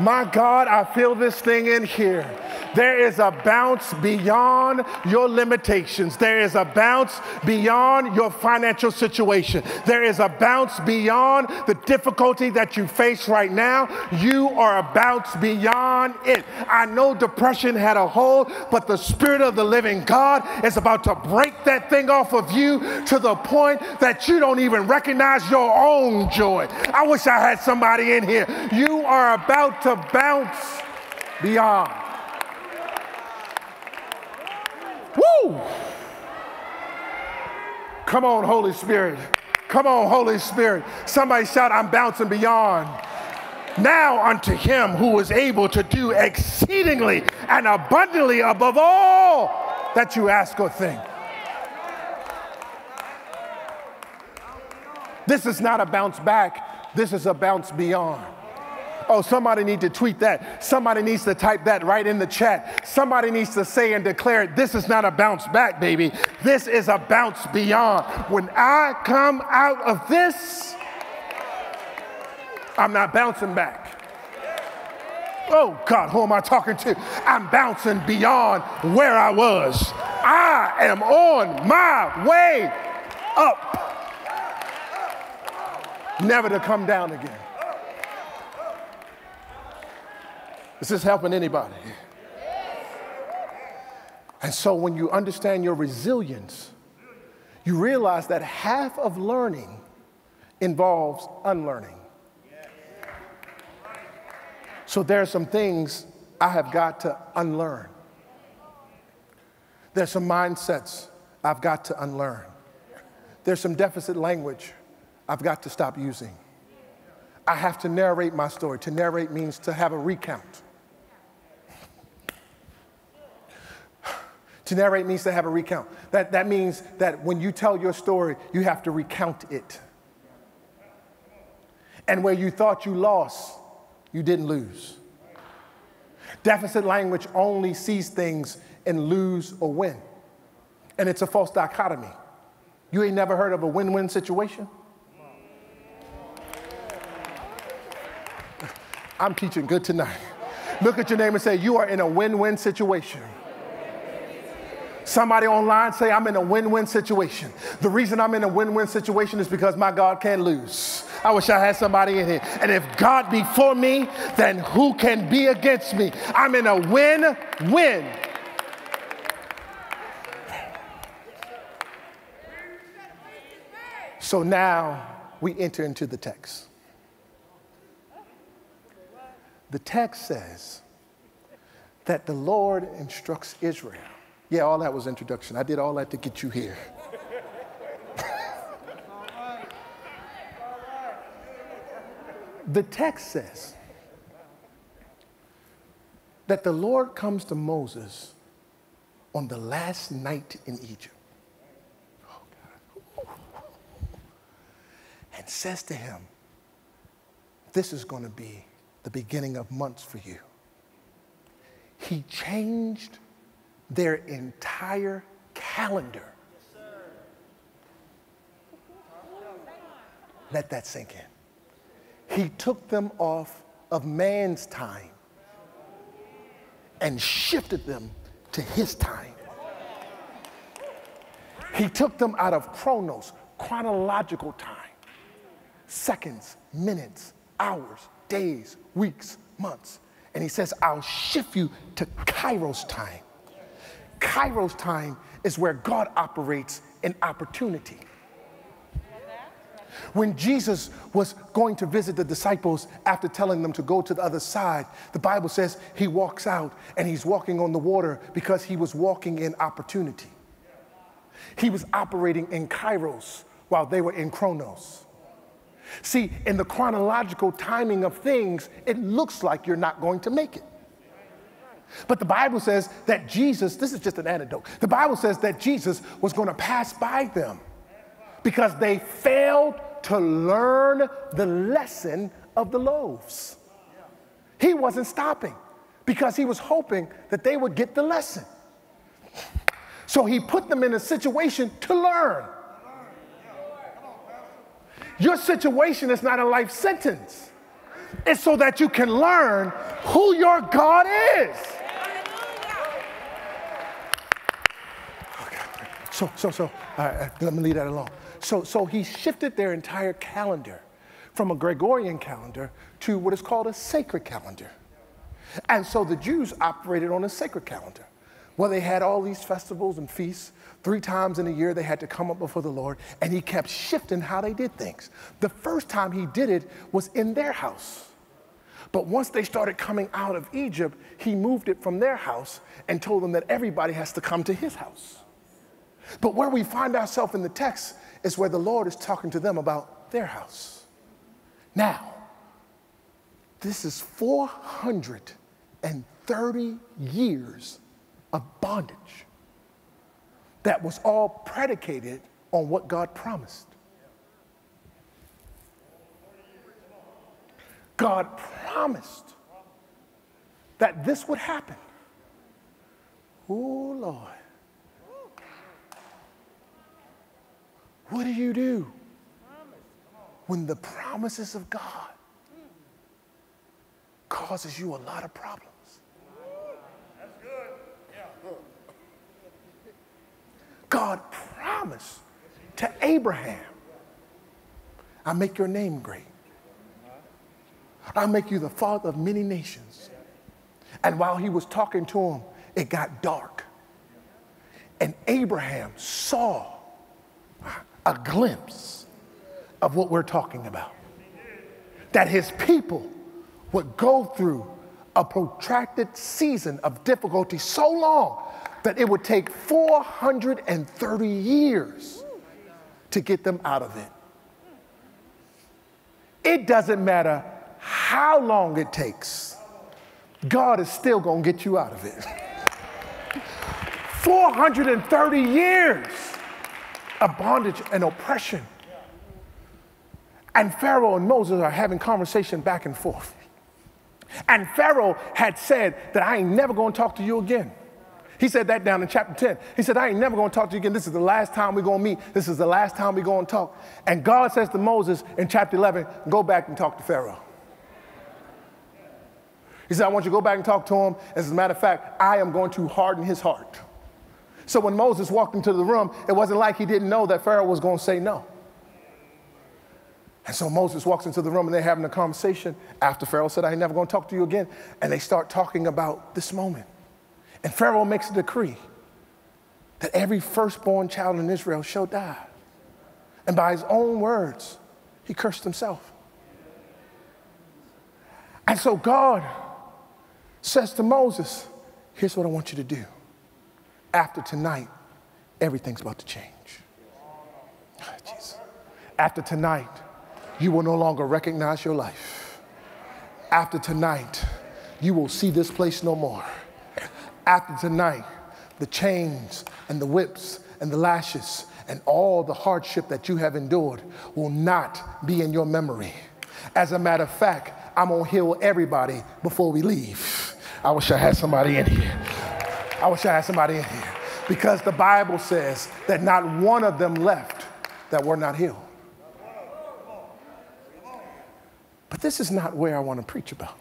S9: My God, I feel this thing in here. There is a bounce beyond your limitations. There is a bounce beyond your financial situation. There is a bounce beyond the difficulty that you face right now. You are a bounce beyond it. I know depression had a hold, but the Spirit of the living God is about to break that thing off of you to the point that you don't even recognize your own joy. I wish I had somebody in here. You are about to bounce beyond. Woo! Come on, Holy Spirit. Come on, Holy Spirit. Somebody shout, I'm bouncing beyond. Now unto him who is able to do exceedingly and abundantly above all that you ask or think. This is not a bounce back, this is a bounce beyond. Oh, somebody need to tweet that. Somebody needs to type that right in the chat. Somebody needs to say and declare, this is not a bounce back, baby. This is a bounce beyond. When I come out of this, I'm not bouncing back. Oh God, who am I talking to? I'm bouncing beyond where I was. I am on my way up. Never to come down again. Is this helping anybody? And so when you understand your resilience, you realize that half of learning involves unlearning. So there are some things I have got to unlearn. There's some mindsets I've got to unlearn. There's some deficit language I've got to stop using. I have to narrate my story. To narrate means to have a recount. To narrate means to have a recount. That, that means that when you tell your story, you have to recount it. And where you thought you lost, you didn't lose. Deficit language only sees things in lose or win. And it's a false dichotomy. You ain't never heard of a win win situation? I'm teaching good tonight. Look at your name and say, You are in a win win situation. Somebody online say, I'm in a win win situation. The reason I'm in a win win situation is because my God can't lose. I wish I had somebody in here. And if God be for me, then who can be against me? I'm in a win win. So now we enter into the text. The text says that the Lord instructs Israel. Yeah, all that was introduction. I did all that to get you here. the text says that the Lord comes to Moses on the last night in Egypt and says to him, This is going to be the beginning of months for you. He changed their entire calendar. Let that sink in. He took them off of man's time and shifted them to his time. He took them out of chronos, chronological time, seconds, minutes, hours, days, weeks, months. And he says, I'll shift you to Kairos time. Kairos time is where God operates in opportunity. When Jesus was going to visit the disciples after telling them to go to the other side, the Bible says he walks out and he's walking on the water because he was walking in opportunity. He was operating in kairos while they were in chronos. See, in the chronological timing of things, it looks like you're not going to make it. But the Bible says that Jesus, this is just an anecdote, the Bible says that Jesus was going to pass by them because they failed to learn the lesson of the loaves. He wasn't stopping because he was hoping that they would get the lesson. So he put them in a situation to learn. Your situation is not a life sentence. It's so that you can learn who your God is. Okay. So, so, so, right, uh, let me leave that alone. So, so he shifted their entire calendar from a Gregorian calendar to what is called a sacred calendar. And so the Jews operated on a sacred calendar. Well, they had all these festivals and feasts. Three times in a year, they had to come up before the Lord, and He kept shifting how they did things. The first time He did it was in their house. But once they started coming out of Egypt, He moved it from their house and told them that everybody has to come to His house. But where we find ourselves in the text is where the Lord is talking to them about their house. Now, this is 430 years of bondage that was all predicated on what God promised. God promised that this would happen. Oh, Lord. What do you do when the promises of God causes you a lot of problems? God promised to Abraham, I'll make your name great. I'll make you the father of many nations. And while he was talking to him, it got dark. And Abraham saw a glimpse of what we're talking about. That his people would go through a protracted season of difficulty so long that it would take 430 years to get them out of it. It doesn't matter how long it takes, God is still going to get you out of it. 430 years of bondage and oppression. And Pharaoh and Moses are having conversation back and forth. And Pharaoh had said that I ain't never going to talk to you again. He said that down in chapter 10. He said, I ain't never going to talk to you again. This is the last time we're going to meet. This is the last time we're going to talk. And God says to Moses in chapter 11, go back and talk to Pharaoh. He said, I want you to go back and talk to him. As a matter of fact, I am going to harden his heart. So when Moses walked into the room, it wasn't like he didn't know that Pharaoh was going to say no. And so Moses walks into the room and they're having a conversation after Pharaoh said, I ain't never going to talk to you again. And they start talking about this moment. And Pharaoh makes a decree that every firstborn child in Israel shall die. And by his own words, he cursed himself. And so God says to Moses, Here's what I want you to do. After tonight, everything's about to change. Oh, After tonight, you will no longer recognize your life. After tonight, you will see this place no more after tonight, the chains and the whips and the lashes and all the hardship that you have endured will not be in your memory. As a matter of fact, I'm gonna heal everybody before we leave. I wish I had somebody in here. I wish I had somebody in here. Because the Bible says that not one of them left that were not healed. But this is not where I want to preach about.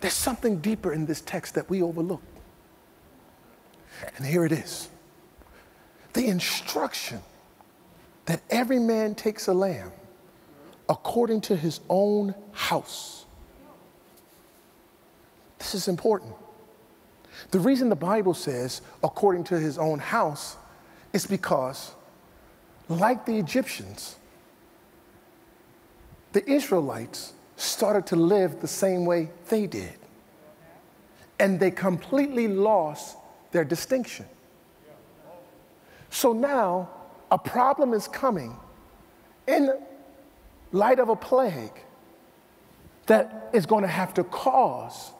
S9: There's something deeper in this text that we overlook. And here it is the instruction that every man takes a lamb according to his own house. This is important. The reason the Bible says according to his own house is because, like the Egyptians, the Israelites started to live the same way they did. And they completely lost their distinction. So now a problem is coming in light of a plague that is going to have to cause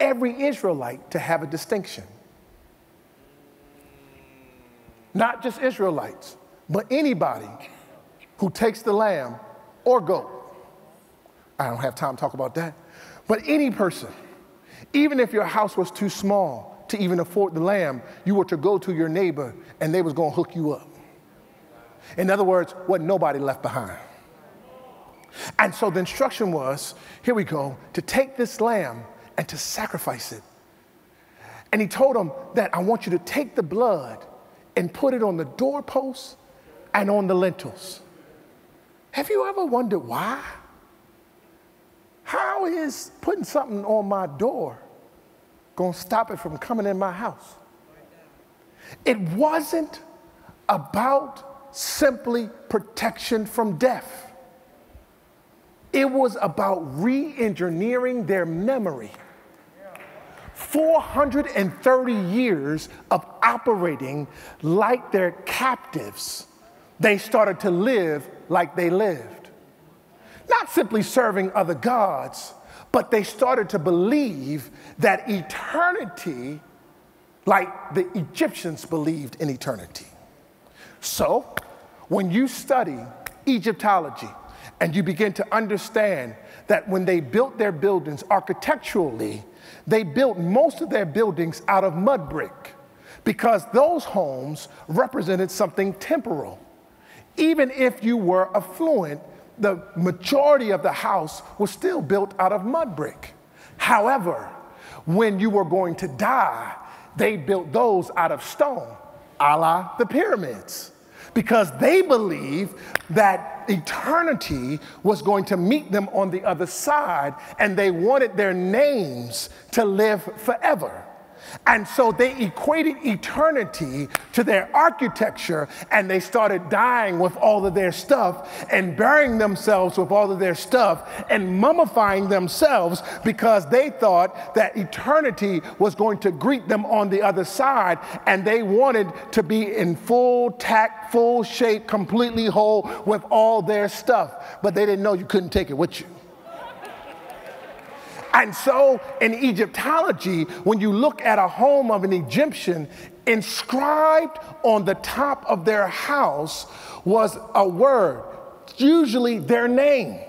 S9: every Israelite to have a distinction. Not just Israelites, but anybody who takes the lamb or goat I don't have time to talk about that. But any person, even if your house was too small to even afford the lamb, you were to go to your neighbor and they was going to hook you up. In other words, what nobody left behind. And so the instruction was, here we go, to take this lamb and to sacrifice it. And he told them that I want you to take the blood and put it on the doorposts and on the lintels. Have you ever wondered why? How is putting something on my door going to stop it from coming in my house? It wasn't about simply protection from death. It was about re engineering their memory. 430 years of operating like their captives, they started to live like they lived not simply serving other gods, but they started to believe that eternity, like the Egyptians believed in eternity. So, when you study Egyptology and you begin to understand that when they built their buildings architecturally, they built most of their buildings out of mud brick because those homes represented something temporal. Even if you were affluent, the majority of the house was still built out of mud brick. However, when you were going to die, they built those out of stone, a la the pyramids, because they believed that eternity was going to meet them on the other side, and they wanted their names to live forever. And so they equated eternity to their architecture and they started dying with all of their stuff and burying themselves with all of their stuff and mummifying themselves because they thought that eternity was going to greet them on the other side and they wanted to be in full tact, full shape, completely whole with all their stuff. But they didn't know you couldn't take it with you. And so in Egyptology, when you look at a home of an Egyptian, inscribed on the top of their house was a word, usually their name.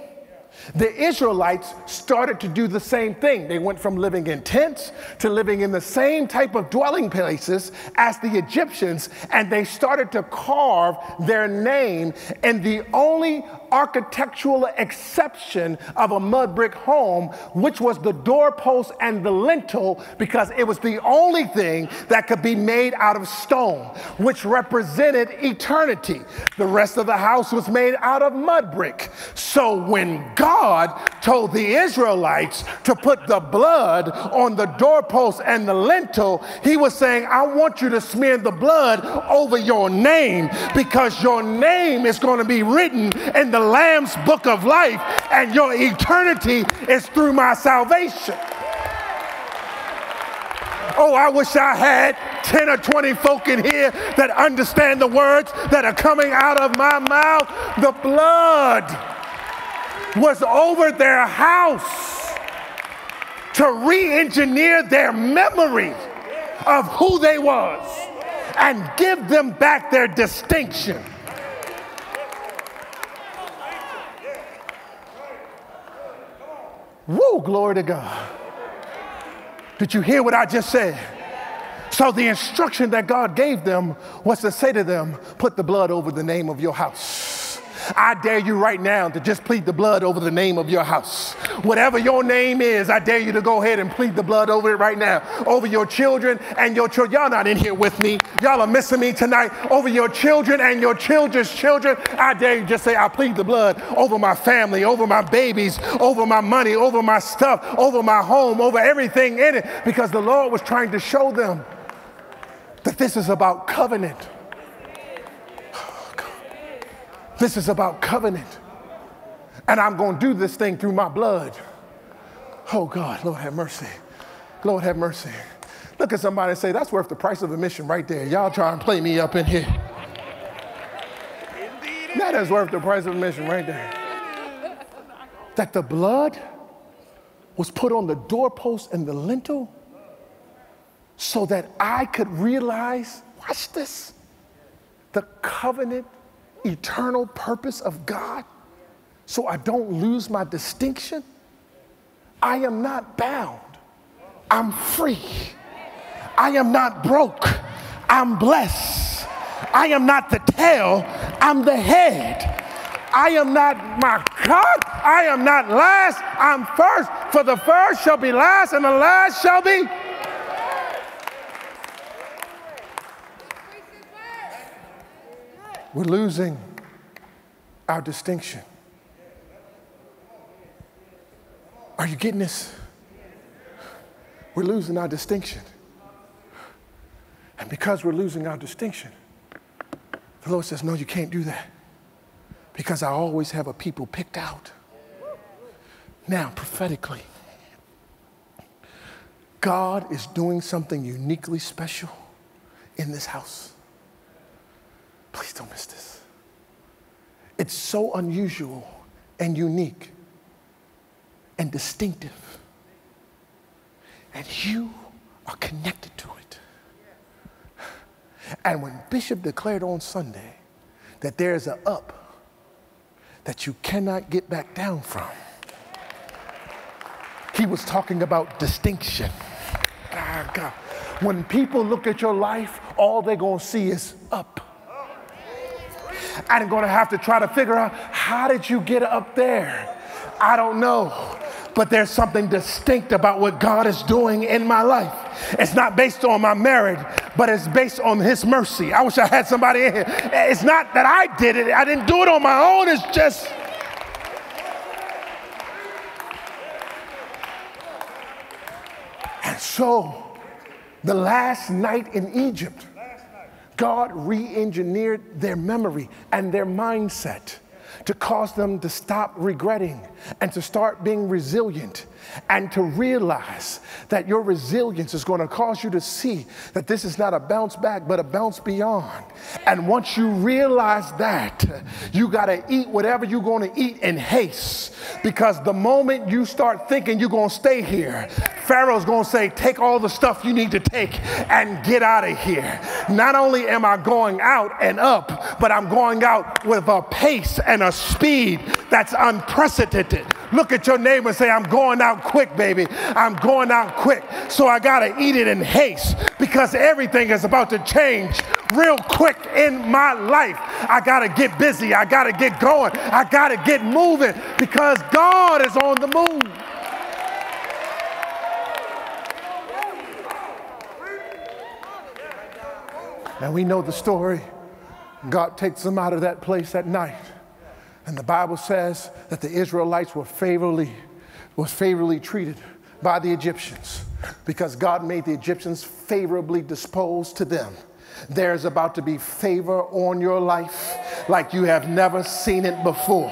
S9: The Israelites started to do the same thing. They went from living in tents to living in the same type of dwelling places as the Egyptians, and they started to carve their name. And the only architectural exception of a mud brick home, which was the doorpost and the lintel, because it was the only thing that could be made out of stone, which represented eternity. The rest of the house was made out of mud brick. So when God told the Israelites to put the blood on the doorpost and the lintel, he was saying, I want you to smear the blood over your name because your name is going to be written in the Lamb's book of life, and your eternity is through my salvation. Oh, I wish I had 10 or 20 folk in here that understand the words that are coming out of my mouth. The blood was over their house to re-engineer their memory of who they was and give them back their distinction. Woo, glory to God. Did you hear what I just said? So, the instruction that God gave them was to say to them, Put the blood over the name of your house. I dare you right now to just plead the blood over the name of your house. Whatever your name is, I dare you to go ahead and plead the blood over it right now. Over your children and your children. Y'all not in here with me. Y'all are missing me tonight. Over your children and your children's children. I dare you just say, I plead the blood over my family, over my babies, over my money, over my stuff, over my home, over everything in it. Because the Lord was trying to show them that this is about covenant. This is about covenant. And I'm going to do this thing through my blood. Oh God, Lord have mercy. Lord have mercy. Look at somebody and say, that's worth the price of admission right there. Y'all try and play me up in here. That is worth the price of admission right there. That the blood was put on the doorpost and the lintel so that I could realize, watch this, the covenant eternal purpose of God so I don't lose my distinction? I am not bound. I'm free. I am not broke. I'm blessed. I am not the tail. I'm the head. I am not my God. I am not last. I'm first. For the first shall be last, and the last shall be We're losing our distinction. Are you getting this? We're losing our distinction. And because we're losing our distinction, the Lord says, No, you can't do that. Because I always have a people picked out. Now, prophetically, God is doing something uniquely special in this house. Please don't miss this. It's so unusual and unique and distinctive. And you are connected to it. And when Bishop declared on Sunday that there's a up, that you cannot get back down from. He was talking about distinction. God, God. When people look at your life, all they're going to see is up. I'm going to have to try to figure out how did you get up there? I don't know. But there's something distinct about what God is doing in my life. It's not based on my merit, but it's based on His mercy. I wish I had somebody in here. It's not that I did it, I didn't do it on my own. It's just. And so, the last night in Egypt, God re engineered their memory and their mindset to cause them to stop regretting and to start being resilient and to realize that your resilience is going to cause you to see that this is not a bounce back, but a bounce beyond. And once you realize that, you got to eat whatever you're going to eat in haste because the moment you start thinking you're going to stay here, Pharaoh's going to say, Take all the stuff you need to take and get out of here. Not only am I going out and up, but I'm going out with a pace and a speed that's unprecedented. Look at your neighbor and say, I'm going out quick, baby. I'm going out quick. So I got to eat it in haste because everything is about to change real quick in my life. I got to get busy. I got to get going. I got to get moving because God is on the move. And we know the story. God takes them out of that place at night. And the Bible says that the Israelites were favorably, was favorably treated by the Egyptians because God made the Egyptians favorably disposed to them. There's about to be favor on your life like you have never seen it before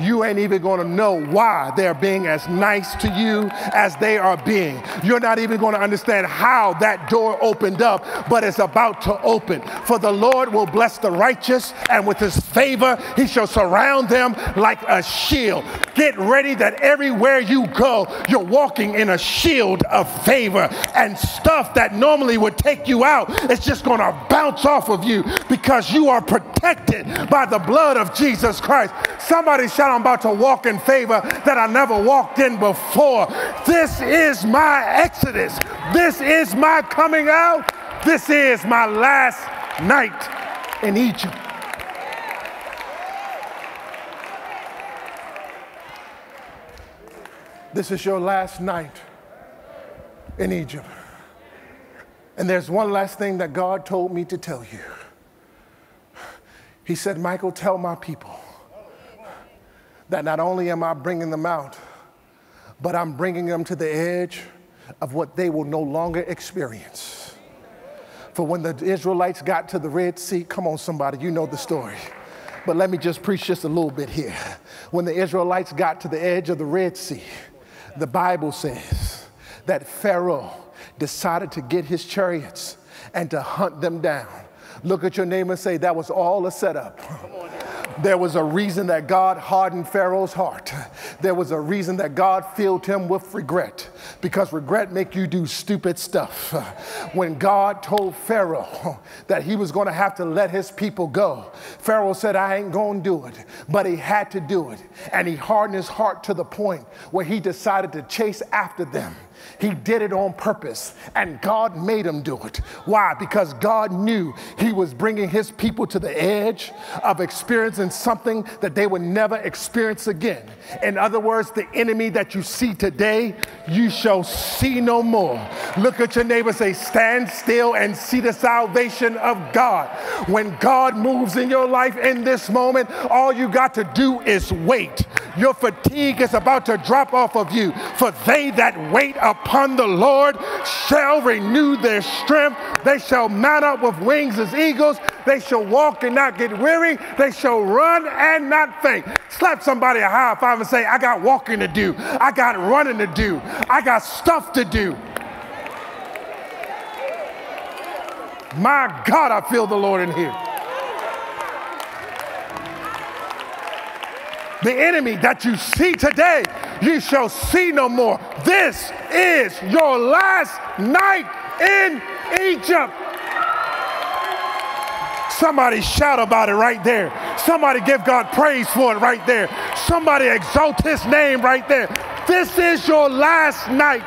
S9: you ain't even going to know why they're being as nice to you as they are being. You're not even going to understand how that door opened up, but it's about to open. For the Lord will bless the righteous, and with his favor, he shall surround them like a shield. Get ready that everywhere you go, you're walking in a shield of favor, and stuff that normally would take you out, it's just going to bounce off of you because you are protected by the blood of Jesus Christ. Somebody shout, I'm about to walk in favor that I never walked in before. This is my exodus. This is my coming out. This is my last night in Egypt. This is your last night in Egypt. And there's one last thing that God told me to tell you. He said, Michael, tell my people that not only am I bringing them out, but I'm bringing them to the edge of what they will no longer experience. For when the Israelites got to the Red Sea, come on, somebody, you know the story. But let me just preach just a little bit here. When the Israelites got to the edge of the Red Sea, the Bible says that Pharaoh decided to get his chariots and to hunt them down. Look at your neighbor and say, That was all a setup. There was a reason that God hardened Pharaoh's heart. There was a reason that God filled him with regret because regret make you do stupid stuff. When God told Pharaoh that he was going to have to let his people go, Pharaoh said, I ain't going to do it. But he had to do it. And he hardened his heart to the point where he decided to chase after them. He did it on purpose, and God made him do it. Why? Because God knew he was bringing his people to the edge of experiencing something that they would never experience again. In other words, the enemy that you see today, you shall see no more. Look at your neighbor, say, Stand still and see the salvation of God. When God moves in your life in this moment, all you got to do is wait. Your fatigue is about to drop off of you. For they that wait upon the Lord shall renew their strength. They shall mount up with wings as eagles. They shall walk and not get weary. They shall run and not faint. Slap somebody a high five and say, I got walking to do. I got running to do. I got stuff to do. My God, I feel the Lord in here. The enemy that you see today, you shall see no more. This is your last night in Egypt. Somebody shout about it right there. Somebody give God praise for it right there. Somebody exalt his name right there. This is your last night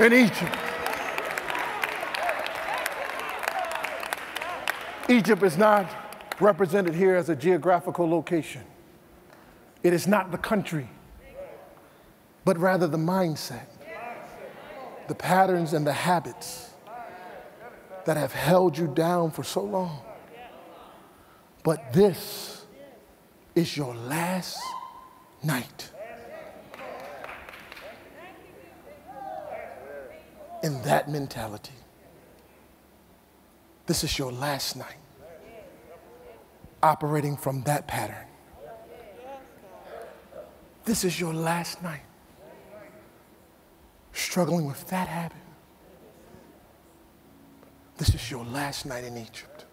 S9: in Egypt. Egypt is not represented here as a geographical location. It is not the country, but rather the mindset, the patterns and the habits that have held you down for so long. But this is your last night. In that mentality, this is your last night operating from that pattern. This is your last night struggling with that habit. This is your last night in Egypt.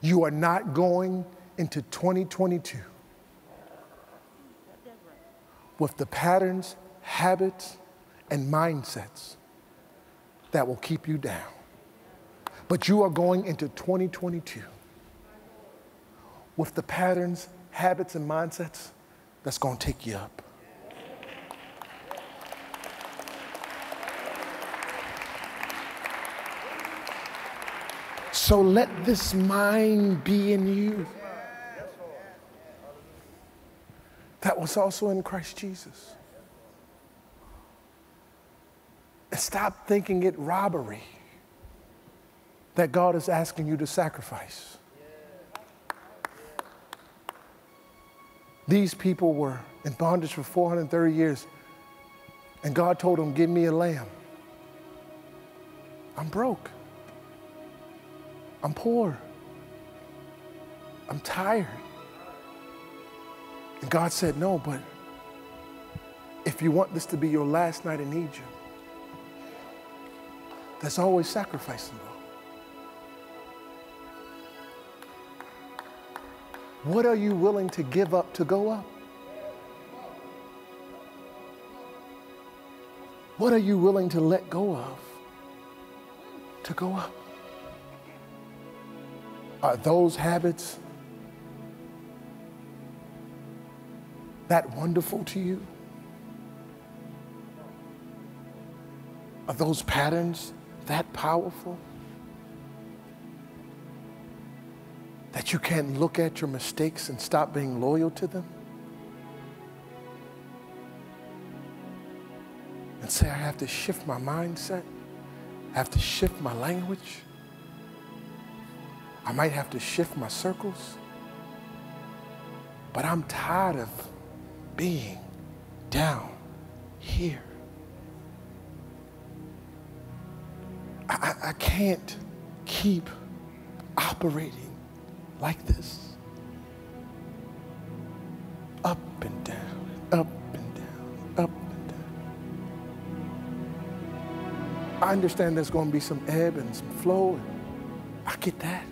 S9: You are not going into 2022 with the patterns, habits, and mindsets that will keep you down. But you are going into 2022 with the patterns, habits, and mindsets that's going to take you up. So let this mind be in you that was also in Christ Jesus. And stop thinking it robbery that God is asking you to sacrifice. These people were in bondage for 430 years, and God told them, Give me a lamb. I'm broke. I'm poor. I'm tired. And God said, No, but if you want this to be your last night in Egypt, there's always sacrifice What are you willing to give up to go up? What are you willing to let go of to go up? Are those habits that wonderful to you? Are those patterns that powerful? That you can't look at your mistakes and stop being loyal to them? And say, I have to shift my mindset, I have to shift my language. I might have to shift my circles, but I'm tired of being down here. I, I, I can't keep operating like this. Up and down, up and down, up and down. I understand there's going to be some ebb and some flow. I get that.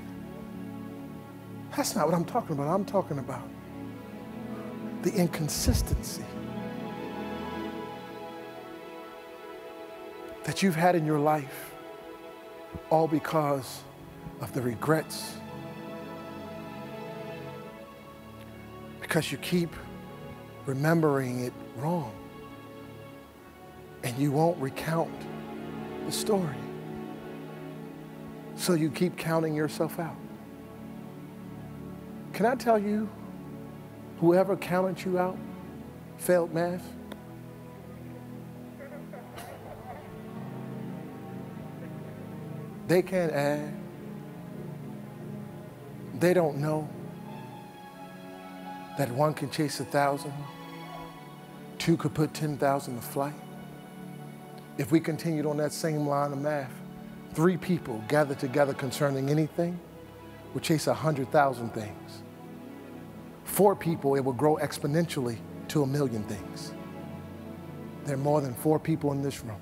S9: That's not what I'm talking about. I'm talking about the inconsistency that you've had in your life, all because of the regrets, because you keep remembering it wrong, and you won't recount the story. So you keep counting yourself out. Can I tell you, whoever counted you out failed math? They can't add. They don't know that one can chase a thousand, two could put 10,000 to flight. If we continued on that same line of math, three people gathered together concerning anything would chase a 100,000 things four people, it will grow exponentially to a million things. There are more than four people in this room.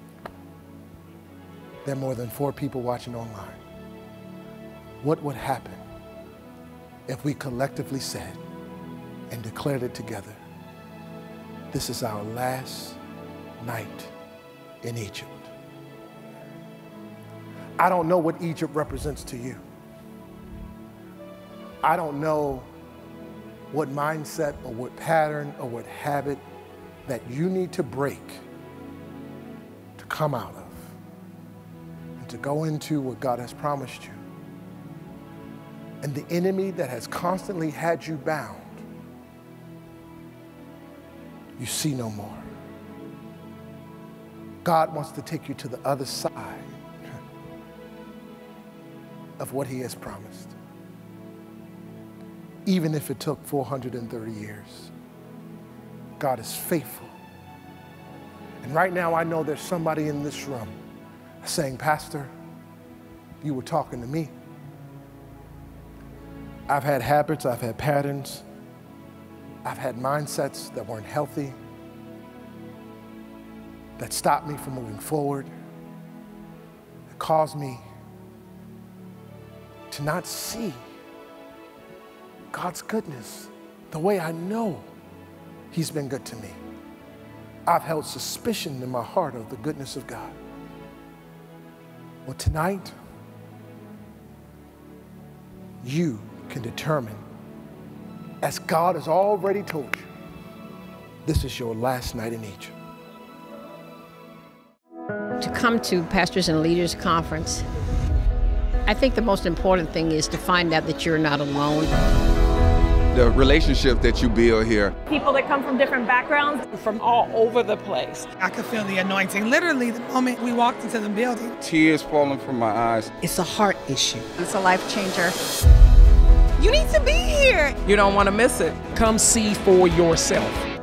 S9: There are more than four people watching online. What would happen if we collectively said and declared it together? This is our last night in Egypt. I don't know what Egypt represents to you. I don't know what mindset or what pattern or what habit that you need to break to come out of and to go into what God has promised you. And the enemy that has constantly had you bound, you see no more. God wants to take you to the other side of what he has promised. Even if it took 430 years, God is faithful. And right now, I know there's somebody in this room saying, Pastor, you were talking to me. I've had habits, I've had patterns, I've had mindsets that weren't healthy, that stopped me from moving forward, that caused me to not see God's goodness the way I know He's been good to me. I've held suspicion in my heart of the goodness of God. Well, tonight, you can determine, as God has already told you, this is your last night in Egypt.
S1: To come to Pastors and Leaders Conference, I think the most important thing is to find out that you're not alone.
S2: The relationship that you build here.
S3: People that come from different backgrounds.
S4: From all over the place.
S5: I could feel the anointing. Literally, the moment we walked into the building,
S10: Tears falling from my eyes.
S11: It's a heart issue.
S12: It's a life changer.
S4: You need to be here. You don't want to miss it.
S8: Come see for yourself.